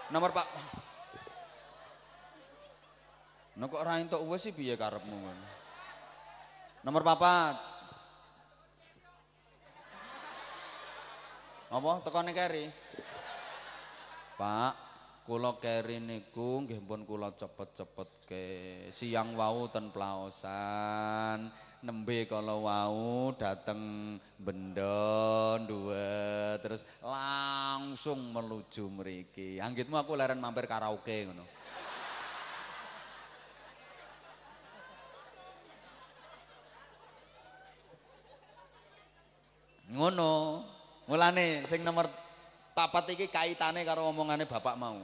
Nomor Pak. Nek kok ora entuk wis sih piye karepmu ngono. Nomor papat. Apa tekone keri? Pak, kula keri niku nggih pun kula cepet-cepetke. Siang wau ten plaosan, nembe kala wau dateng benda dua terus langsung menuju mriki. Anggitmu aku leren mampir karaoke ngono. Ngono. Mulane sing nomor papat iki kaitane karo omongane bapak mau.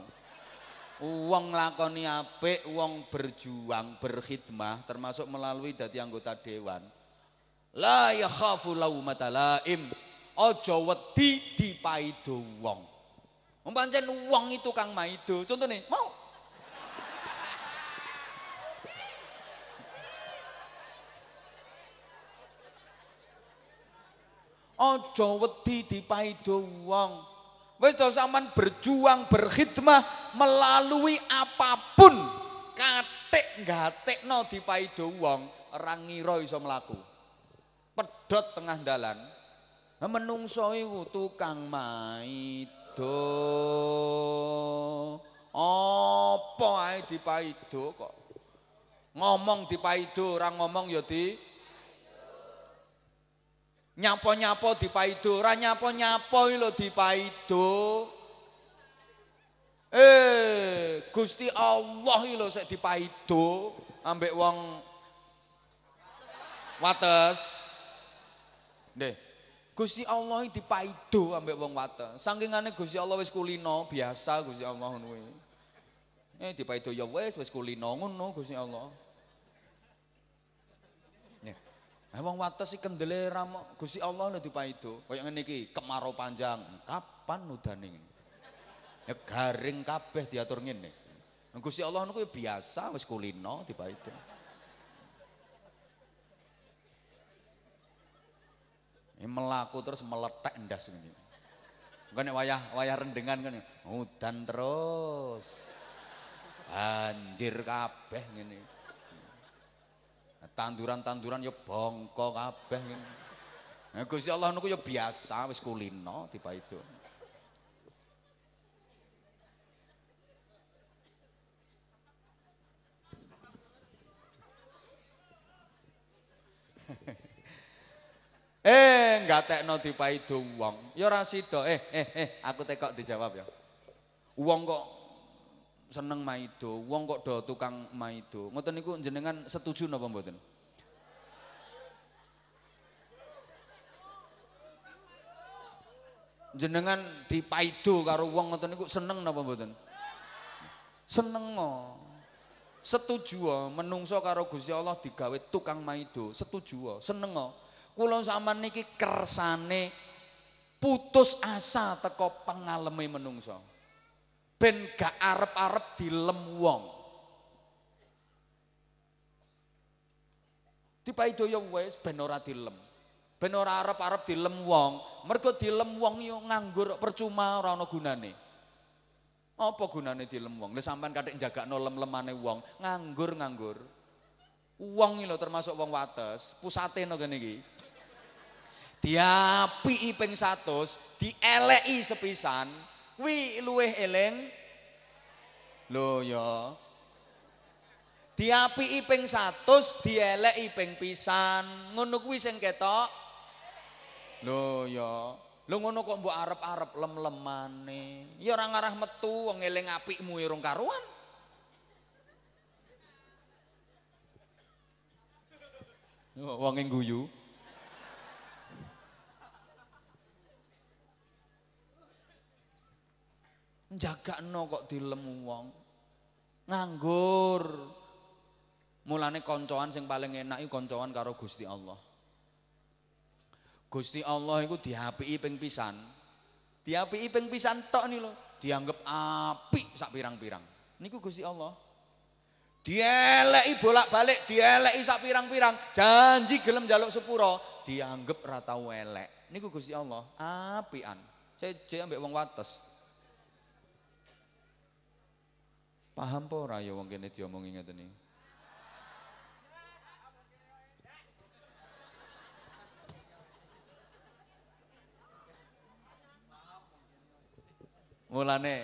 Uang lakoni apik, uang berjuang, berkhidmah termasuk melalui dadi anggota dewan. La yakhafu laumata laim. Aja wedi dipaido wong. Umpancen wong itu Kang Maido, contohnya mau Aja wedi dipaido wong. Wis to sampean berjuang berkhidmah melalui apapun katik gatekno dipaido wong ora ngira iso mlaku. Pedhot tengah dalan. Menungso iku tukang maido. Apa ae dipaido kok. Ngomong dipaido, ora ngomong ya di Nyapo-nyapo dipaido, ora nyapo-nyapo lho dipaido. Eh, Gusti Allah lho sik dipaido ambek wong wates. Nggih. Gusti Allah dipaido ambek wong wates. Sangkingane Gusti Allah wis kulino, biasa Gusti Allah ngono. Eh dipaido ya wis wis kulino ngono Gusti Allah. Nah, wong wates iki kendele ramok Gusti Allah lho dipaido. Kaya ngene iki, kemarau panjang. Kapan udane Ya garing kabeh diatur ngene. Nah, Gusti Allah niku ya biasa wis kulino dipaido. Ini melaku terus meletek ndas ngene. Kan nek wayah wayah rendengan kan udan terus. Banjir kabeh ngene tanduran-tanduran ya bongko kabeh. Nah, Gusti Allah niku ya biasa wis kulino tiba itu. eh, enggak tekno dipaido wong. Ya ora sida. Eh, eh, eh, aku tekok dijawab ya. Wong kok seneng maido, wong kok do tukang maido. Ngoten niku jenengan setuju napa mboten? Jenengan dipaido karo wong ngoten niku seneng napa mboten? Seneng mo. Setuju menungso karo Gusti Allah digawe tukang maido, setuju seneng mo. Kula sampean niki kersane putus asa teko pengaleme menungso ben gak arep-arep dilem wong. Dipaido ya wis ben ora dilem. Ben ora arep-arep dilem wong, mergo dilem wong yo nganggur percuma ora ana gunane. Apa gunane dilem wong? Lah sampean kathik jagakno lem-lemane wong, nganggur-nganggur. Wong iki termasuk wong wates, pusate no kene iki. Diapiki ping 100, dieleki sepisan, Wi luweh eling. Lho ya. Diapiki ping 100 dieleki ping pisan. Ngono kuwi sing ketok. Lho ya. Lho ngono kok mbok arep-arep lem-lemane. Ya ora ngarah metu wong eling apikmu irung karuan. Wong guyu Jagakno kok dilemu wong. Nganggur. Mulane koncoan sing paling enak iku koncoan karo Gusti Allah. Gusti Allah iku diapiki ping pisan. Diapiki ping pisan tok nih lho, dianggap apik sak pirang-pirang. Niku Gusti Allah. Dieleki bolak-balik, dieleki sak pirang-pirang, janji gelem jaluk sepuro, dianggap ra tau elek. Niku Gusti Allah, apian. Ceje ambek wong wates. Paham po ora ya wong kene diomongi ngeten iki? Mulane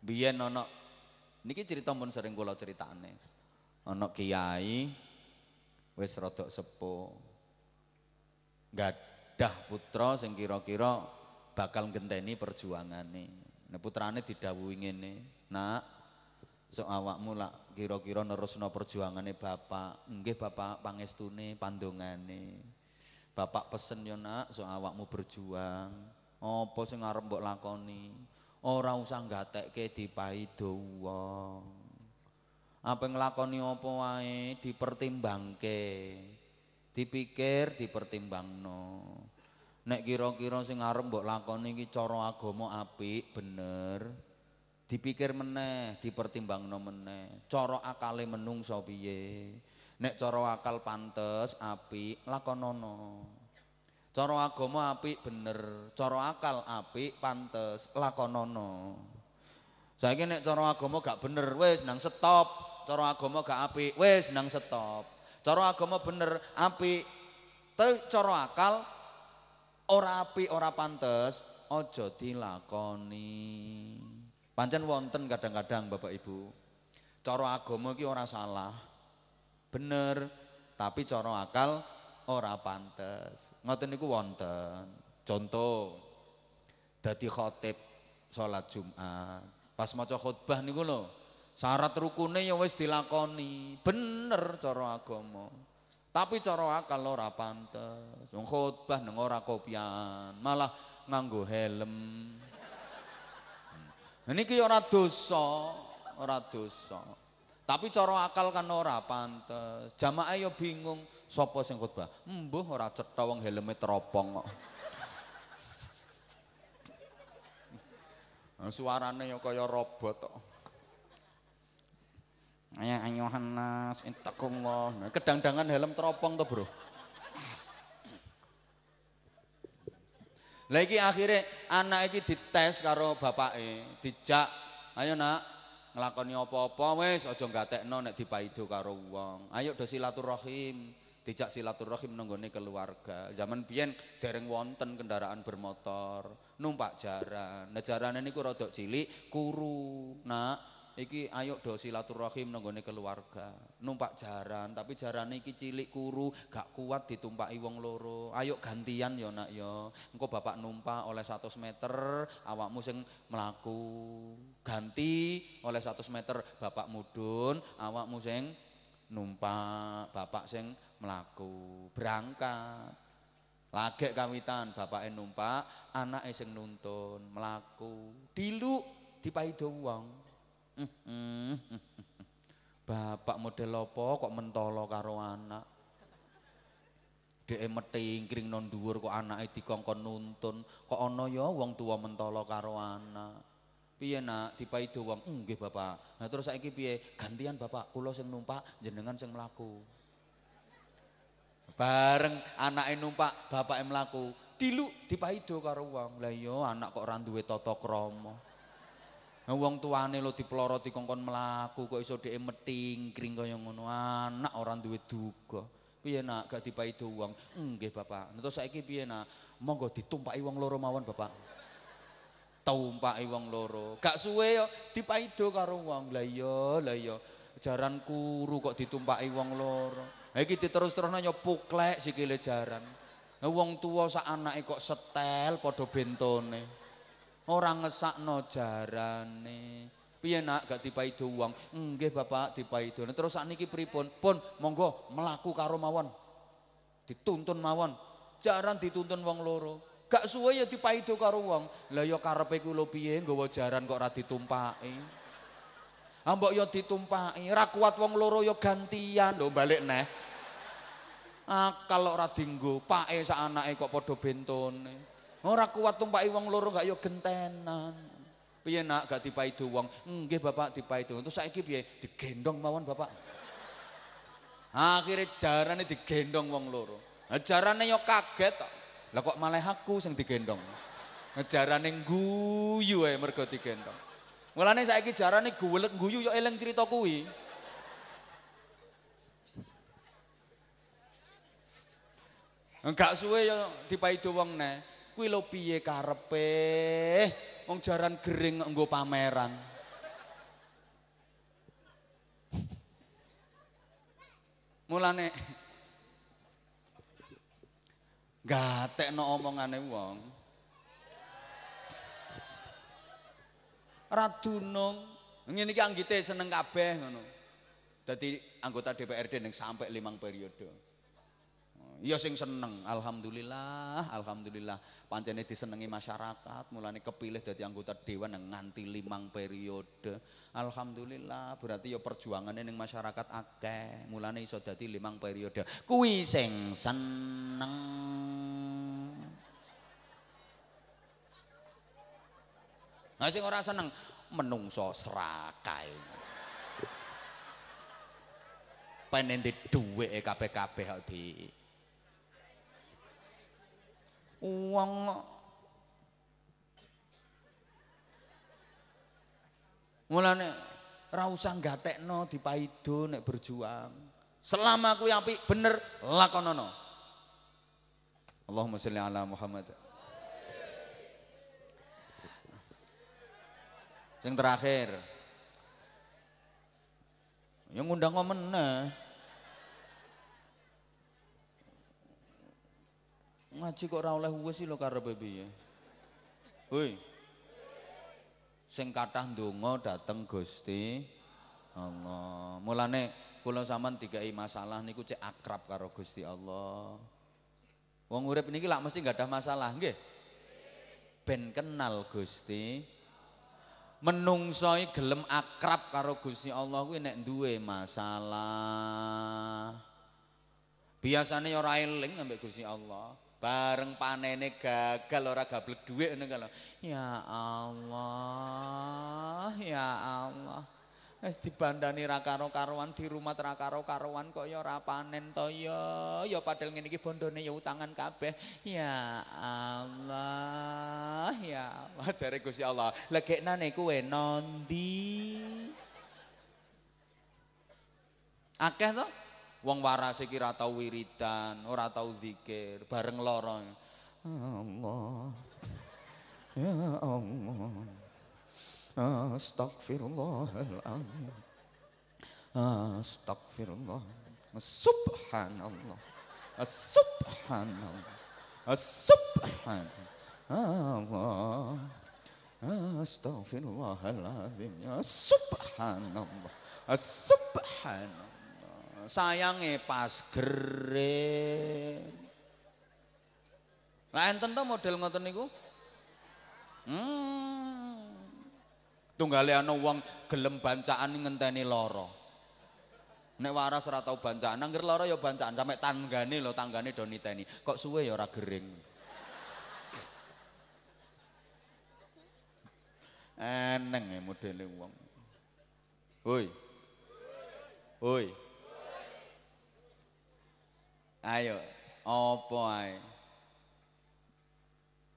biyen ana niki cerita pun sering kula critane. Ana kiai wis rada sepuh. Gadah putra sing kira-kira bakal ngenteni perjuangane. Nek putrane didhawuhi ngene, "Nak, sok awakmu lak kira-kira nerusno perjuangane bapak. Nggih bapak pangestune pandongane." Bapak pesen yo nak, so awakmu berjuang. Apa sing arep mbok lakoni? Ora usah gatekke dipaido wong. Apa nglakoni apa wae dipertimbangke. Dipikir, dipertimbangno. Nek kira-kira sing arep mbok lakoni iki cara agama apik, bener. Dipikir meneh, dipertimbangno meneh. Cara akale menungso piye? Nek cara akal pantes, apik, lakonono. Cara agama apik bener, cara akal apik, pantes, lakonono. Saiki nek cara agama gak bener, wis nang stop. Cara agama gak apik, wis nang stop. Cara agama bener, apik. Tapi cara akal ora apik, ora pantes, aja dilakoni. Pancen wonten kadang-kadang Bapak Ibu. Cara agama iki ora salah. bener tapi cara akal ora pantes ngoten niku wonten contoh dadi khotib salat Jumat pas maca khutbah niku lho syarat rukune ya wis dilakoni bener cara agama tapi cara akal ora pantes wong khutbah nang ora kopian malah nganggo helm hmm. niki ora dosa ora dosa Tapi cara akal kan ora pantes. Jamaah yo bingung sapa sing khotbah. Embuh ora cetha wong helme teropong kok. Suarane yo kaya robot kok. Ayah ayuhan nas intakumullah. Kedangdangan helm teropong to, Bro. Lah iki akhire anak iki dites karo bapake, dijak, ayo nak nglakoni apa-apa wis aja gatekno nek dipaido karo wong. Ayo do silaturahim, dijak silaturahim nenggone keluarga. Zaman biyen dereng wonten kendaraan bermotor, numpak jaran. Nah jarane niku rada cilik, kuru. Nak, iki ayo do silaturahim nenggone keluarga. Numpak jaran tapi jaran iki cilik kuru gak kuat ditumpaki wong loro. Ayo gantian ya nak ya engko bapak numpak oleh 100 meter awakmu sing melaku ganti oleh 100 meter bapak mudun awakmu sing numpak bapak sing melaku berangkat. Lagek kawitan bapake numpak anake sing nuntun melaku dilu dipaido wong Bapak model apa kok mentolo karo anak? Dek metingkring non dhuwur kok anake dikongkon nuntun. Kok ana ya wong tua mentolo karo anak? Piye nak dipaido wong? Nggih Bapak. Nah terus saiki piye? Gantian Bapak, kula sing numpak, jenengan sing mlaku. Bareng anake numpak, bapake mlaku. Dilu dipaido karo wong. Lah iya anak kok ora duwe tata krama. Wong tuane lo diploro dikongkon melaku kok iso dhek metingkring kaya ngono. Anak orang duwe duga. Piye nak gak dipaido wong? Nggih, Bapak. Terus saiki piye nak? Monggo ditumpaki wong loro mawon, Bapak. Tumpaki wong loro. Gak suwe yo dipaido karo wong. Lah iya, lah iya. Jaran kuru kok ditumpaki wong loro. Ha iki diterus-terusno nyopuklek sikile jaran. Wong tua sak anake kok setel padha bentone. Orang ngesakno jarane. Piye nak gak dipaido wong? Nggih Bapak dipaido. Terus sakniki pripun? Pun monggo melaku karo mawon. Dituntun mawon. Jaran dituntun wong loro. Gak suwe ya dipaido karo wong. Lah ya karepe ku lho piye nggawa jaran kok ora ditumpaki. Ambok ya ditumpaki, ra kuat wong loro ya gantian lho balik neh. Akal ora dinggo, pake sak anake kok padha bentone. Ora kuat tumpaki wong loro gak yo gentenan. Piye nak gak dipaido wong? Nggih Bapak dipaido. Terus saiki piye? Digendong mawon Bapak. Akhirnya jarane digendong wong loro. Jarane yo kaget Lah kok malah aku sing digendong. Ngejarane guyu ae mergo digendong. Mulane saiki jarane guwelet guyu ya eling cerita kuwi. Enggak suwe ya dipaido wong neh. Kuwi lho piye karepe? Wong jaran gering nggo pameran. Mulane gatekno omongane wong. Ra dunung. Ngene iki anggite seneng kabeh ngono. Dadi anggota DPRD ning sampai limang periode. Iya sing seneng, alhamdulillah, alhamdulillah. Pancene disenengi masyarakat, mulane kepilih dadi anggota dewan nganti limang periode. Alhamdulillah, berarti ya perjuangannya ning masyarakat akeh, mulane iso dadi limang periode. Kuwi sing seneng. Nah sing ora seneng menungso serakai. Pengen duwe kabeh-kabeh di uang mulane ra usah gatekno dipaido nek berjuang. Selama kuwi apik bener lakonono. Allahumma sholli ala Muhammad. Yang terakhir. Yang ngundang meneh Ngaji kok ora oleh wis lho karepe piye? Hoi. Sing kathah ndonga dateng Gusti Allah. Mulane kula sampean dikai masalah niku cek akrab karo Gusti Allah. Wong urip niki lak mesti nggak ada masalah, nggih. Ben kenal Gusti. Menungsoi gelem akrab karo Gusti Allah kuwi nek duwe masalah. Biasanya ora eling ambek Gusti Allah bareng panene gagal ora gablek dhuwit ngene kalau ya Allah ya Allah. Wis dibandani ra karo karuan di rumah ra karo karuan kok ya ora panen to ya? Ya padahal ngene iki bondone ya utangan kabeh. Ya Allah ya Allah. Jare Gusti Allah legeknane kuwe nondi? Akeh to Wong waras iki ora tau wiridan, ora tau zikir, bareng lara. Allah. Ya Allah. Astagfirullahaladzim. Astagfirullah. Subhanallah. Subhanallah. Subhanallah. Astagfirullahaladzim. Subhanallah. Subhanallah sayange pas gere. Lah enten to model ngoten niku? Hmm. Tunggale ana wong gelem bancaan ngenteni lara. Nek waras ora tau bancaan, angger lara ya bancaan sampe tanggane lho, tanggane do niteni. Kok suwe ya ora gering. Eneng ya modele wong. Hoi. Hoi. Ayo, apa ae?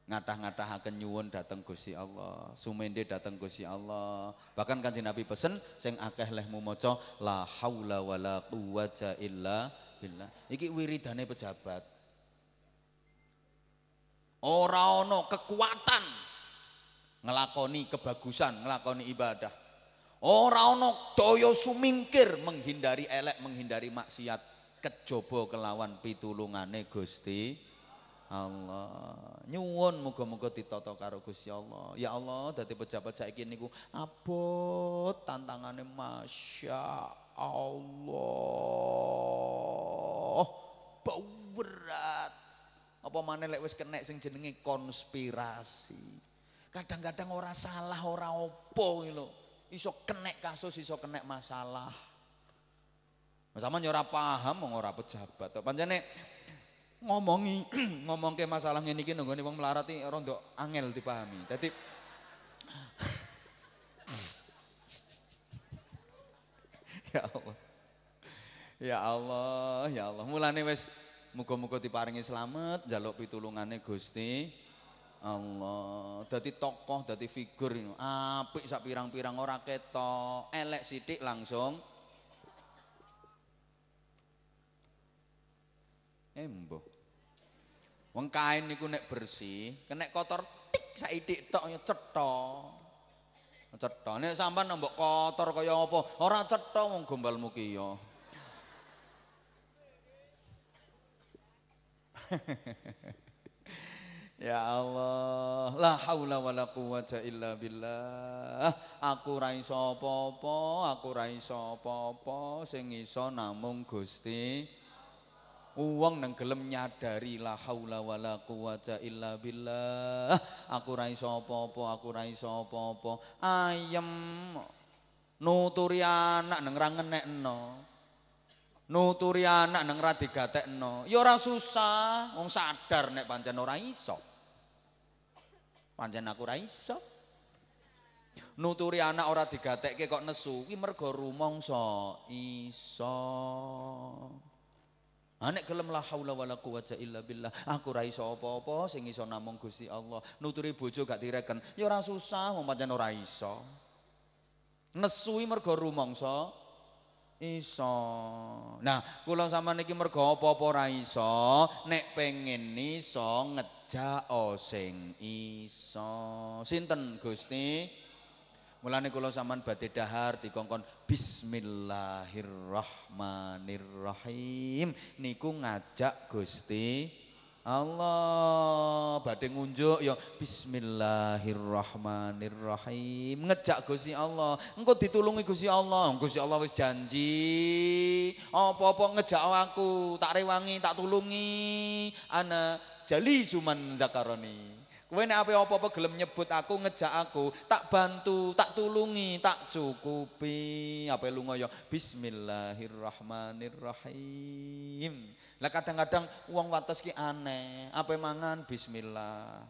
Ngatah-ngatahaken nyuwun dateng Gusti Allah, sumende dateng Gusti Allah. Bahkan Kanjeng Nabi pesen sing akeh lehmu maca la haula wala quwata illa billah. Iki wiridane pejabat. Ora kekuatan ngelakoni kebagusan, ngelakoni ibadah. Ora daya sumingkir menghindari elek, menghindari maksiat kejaba kelawan pitulungane Gusti Allah. Nyuwun muga-muga ditata karo Gusti Allah. Ya Allah, dadi pejabat saiki niku abot tantangane Masya Allah. Berat. Apa maneh lek wis kenek sing jenenge konspirasi. Kadang-kadang ora salah, ora opo lho. Iso kenek kasus, iso kenek masalah. Sama ora paham wong ora pejabat. Pancene ngomongi ngomongke masalah ngene iki nggone wong melarat iki rada angel dipahami. Dadi Ya Allah. Ya Allah, ya Allah. Mulane wis muga-muga diparingi selamat, njaluk pitulungane Gusti Allah, dadi tokoh, dadi figur ini. Apik sak pirang-pirang ora ketok, elek sithik langsung Embo. Wong kain niku nek bersih, kenek kotor tik saidik tok ya cetha. Cetha. Nek sampean mbok kotor kaya apa, ora cetha wong gombalmu ki ya. Ya Allah, la haula wala quwata illa billah. Aku ra iso apa-apa, aku ra iso apa-apa, sing iso namung Gusti Uang nang gelem nyadari la haula wala quwata illa billah. Aku ra iso apa-apa, aku ra iso apa-apa. Ayem nuturi anak nang ra ngenekno. Nuturi anak nang ra digatekno. Ya ora susah, wong sadar nek pancen ora iso. Pancen aku ora iso. Nuturi anak ora digatekke kok nesu, ki mergo rumangsa iso. Anek gelem la haula wala quwata illa billah. Aku ra iso apa-apa sing iso namung Gusti Allah. Nuturi bojo gak direken, ya ora susah wong pancen ora iso. Nesui mergo rumangsa iso. Nah, kula sama niki mergo apa-apa ora iso, nek pengen iso ngejak sing iso. Sinten Gusti? Mulane kula sampean badhe dahar dikongkon bismillahirrahmanirrahim. Niku ngajak Gusti Allah. Badhe ngunjuk ya bismillahirrahmanirrahim. Ngejak Gusti Allah. Engko ditulungi Gusti Allah. Gusti Allah wis janji apa-apa ngejak aku tak rewangi tak tulungi. Ana jali suman dakaroni Kowe nek apa-apa gelem nyebut aku, ngejak aku, tak bantu, tak tulungi, tak cukupi. Apa lunga ya bismillahirrahmanirrahim. Lah kadang-kadang uang wates ki aneh, apa mangan bismillah.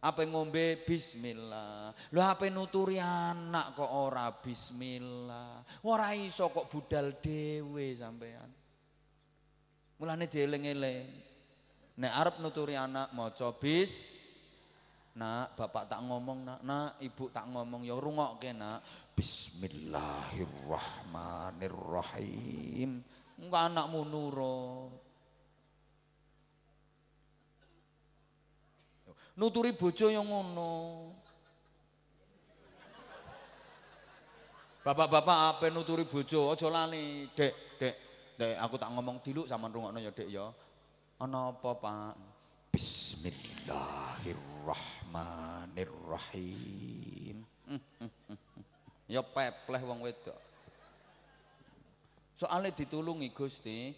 Apa ngombe bismillah. Lho apa nuturi anak kok ora bismillah. Ora iso kok budal dhewe sampean. Mulane dieling-eling. Nek arep nuturi anak maca bis Nak, bapak tak ngomong nak, nak, ibu tak ngomong ya rungokke nak. Bismillahirrahmanirrahim. Enggak anakmu nurut. Nuturi bojo yang ngono. Bapak-bapak apa nuturi bojo aja lali. Dek, dek, dek aku tak ngomong dulu sama rungokno ya dek ya. Ana apa, Pak? Bismillahirrahmanirrahim. ya pepleh wong wedok. Soalnya ditulungi Gusti.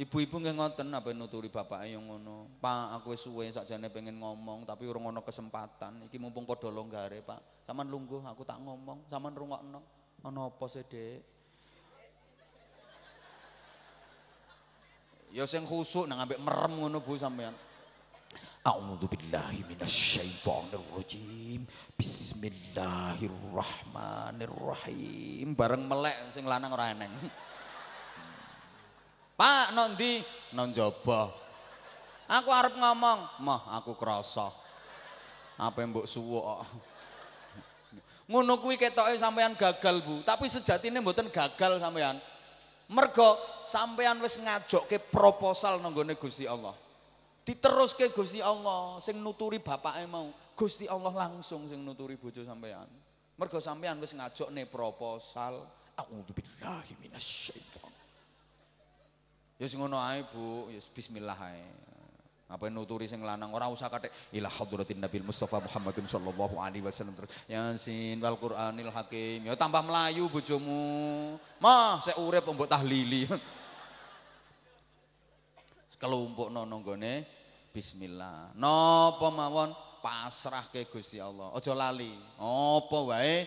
Ibu-ibu nggih ngoten apa nuturi bapak yang ngono. Pak, aku wis suwe sakjane pengen ngomong tapi urung ana kesempatan. Iki mumpung padha longgare, Pak. Saman lungguh aku tak ngomong, saman rungokno. Ana apa sih, Dek? Ya sing khusuk nang ambek merem ngono Bu sampean. A'udzu billahi minasyaitonir rajim. Bismillahirrahmanirrahim. Bareng melek sing lanang ora eneng. Pak, nang ndi? Nang jaba. Aku arep ngomong, mah aku krasa. Apa mbok suwuk Ngono kuwi ketoke sampean gagal, Bu. Tapi sejatine mboten gagal sampean. Mergo sampean wis ngajokke proposal nang Gusti Allah. Diteruske Gusti Allah sing nuturi bapake mau. Gusti Allah langsung sing nuturi bojo sampean. Mergo sampean wis ngajokne proposal. A'udzubillahi minasyaiton. Ya sing ngono ae, Bu. Ya bismillah ae. Apa nuturi sing lanang ora usah kathek ila hadratin Nabi Mustafa Muhammadin sallallahu alaihi wasallam terus Yasin wal Qur'anil Hakim. Ya tambah melayu bojomu. Mah sik urip mbok tahlili. Kelumpuk nono nggone bismillah. Napa mawon pasrah ke Gusti Allah. Aja lali. Apa wae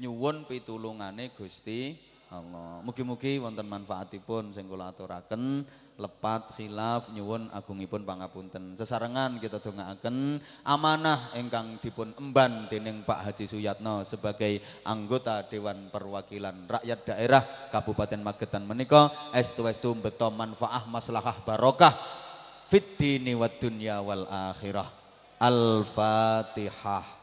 nyuwun pitulungane Gusti Allah. Mugi-mugi wonten manfaatipun sing kula aturaken lepat khilaf nyuwun agungipun pangapunten. Sesarengan kita dongaaken amanah ingkang dipun emban dening Pak Haji Suyatno sebagai anggota Dewan Perwakilan Rakyat Daerah Kabupaten Magetan menika estu-estu beto manfaah maslahah barokah fit dini wa dunya wal akhirah. Al-Fatihah.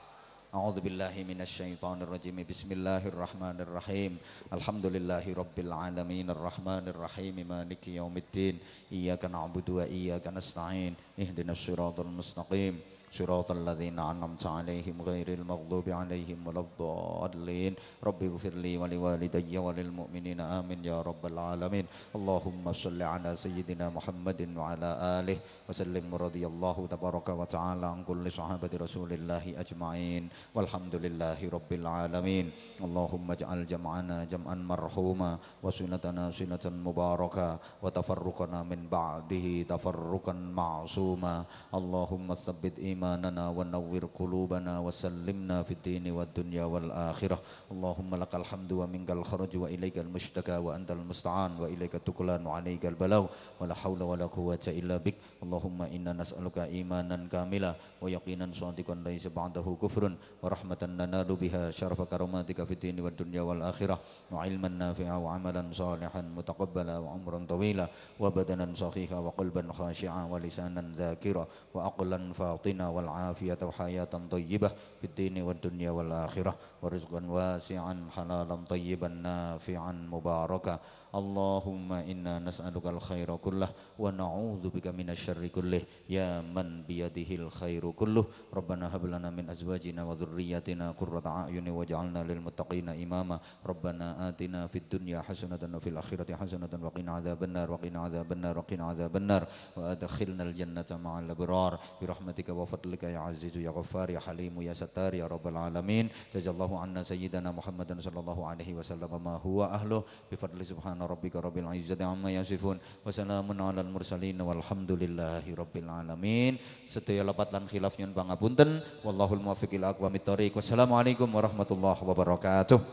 أعوذ بالله من الشيطان الرجيم. بسم الله الرحمن الرحيم. الحمد لله رب العالمين. الرحمن الرحيم. مالك يوم الدين. إياك نعبد وإياك نستعين. اهدنا الصراط المستقيم. صراط الذين أنعمت عليهم غير المغضوب عليهم ولا الضالين. رب اغفر لي ولوالدي وللمؤمنين. آمين يا رب العالمين. اللهم صل على سيدنا محمد وعلى آله وسلم رضي الله تبارك وتعالى عن كل صحابة رسول الله أجمعين والحمد لله رب العالمين. اللهم اجعل جمعنا جمعا مرحوما وسنتنا سنة مباركة وتفرقنا من بعده تفرقا معصوما. اللهم ثبت إيماننا ونور قلوبنا وسلمنا في الدين والدنيا والآخرة. اللهم لك الحمد ومنك الخرج وإليك المشتكى وأنت المستعان وإليك التكلان وعليك البلاغ. ولا حول ولا قوة إلا بك. اللهم إنا نسألك إيمانا كاملا ويقينا صادقا ليس بعده كفر ورحمة ننال بها شرف كراماتك في الدين والدنيا والآخرة وعلما نافعا وعملا صالحا متقبلا وعمرا طويلا وبدنا صحيحا وقلبا خاشعا ولسانا ذاكرا وعقلا فاطنا والعافية وحياة طيبة في الدين والدنيا والآخرة ورزقا واسعا حلالا طيبا نافعا مباركا. اللهم إنا نسألك الخير كله ونعوذ بك من الشر كله. يا من بيده الخير كله. ربنا هب لنا من أزواجنا وذرياتنا قرة أعين واجعلنا للمتقين إماما. ربنا آتنا في الدنيا حسنة وفي الآخرة حسنة وقنا عذاب النار وقنا عذاب النار وقنا عذاب النار. وأدخلنا الجنة مع الأبرار. برحمتك وفضلك يا عزيز يا غفار يا حليم يا ستار يا رب العالمين. جزا الله Allahu anna sayyidana Muhammadan sallallahu alaihi wasallam ma huwa ahlu bi fadli subhana rabbika rabbil izzati amma yasifun wa salamun alal mursalin walhamdulillahi rabbil alamin. Sedaya lepat lan khilaf nyun pangapunten. Wallahul muwaffiq ila aqwamit thoriq wassalamualaikum warahmatullahi wabarakatuh.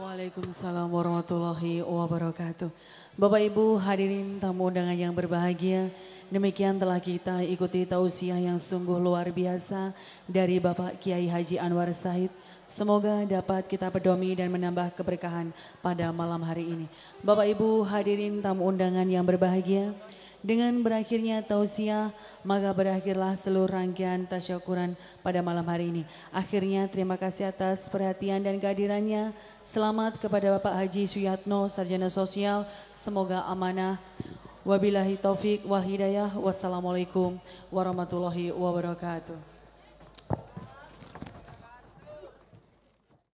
Waalaikumsalam warahmatullahi wabarakatuh. Bapak Ibu hadirin tamu undangan yang berbahagia Demikian telah kita ikuti tausiah yang sungguh luar biasa dari Bapak Kiai Haji Anwar Said. Semoga dapat kita pedomi dan menambah keberkahan pada malam hari ini. Bapak Ibu hadirin tamu undangan yang berbahagia, dengan berakhirnya tausiah, maka berakhirlah seluruh rangkaian tasyakuran pada malam hari ini. Akhirnya terima kasih atas perhatian dan kehadirannya. Selamat kepada Bapak Haji Suyatno, Sarjana Sosial. Semoga amanah. Wabillahi taufik wa hidayah. Wassalamualaikum warahmatullahi wabarakatuh.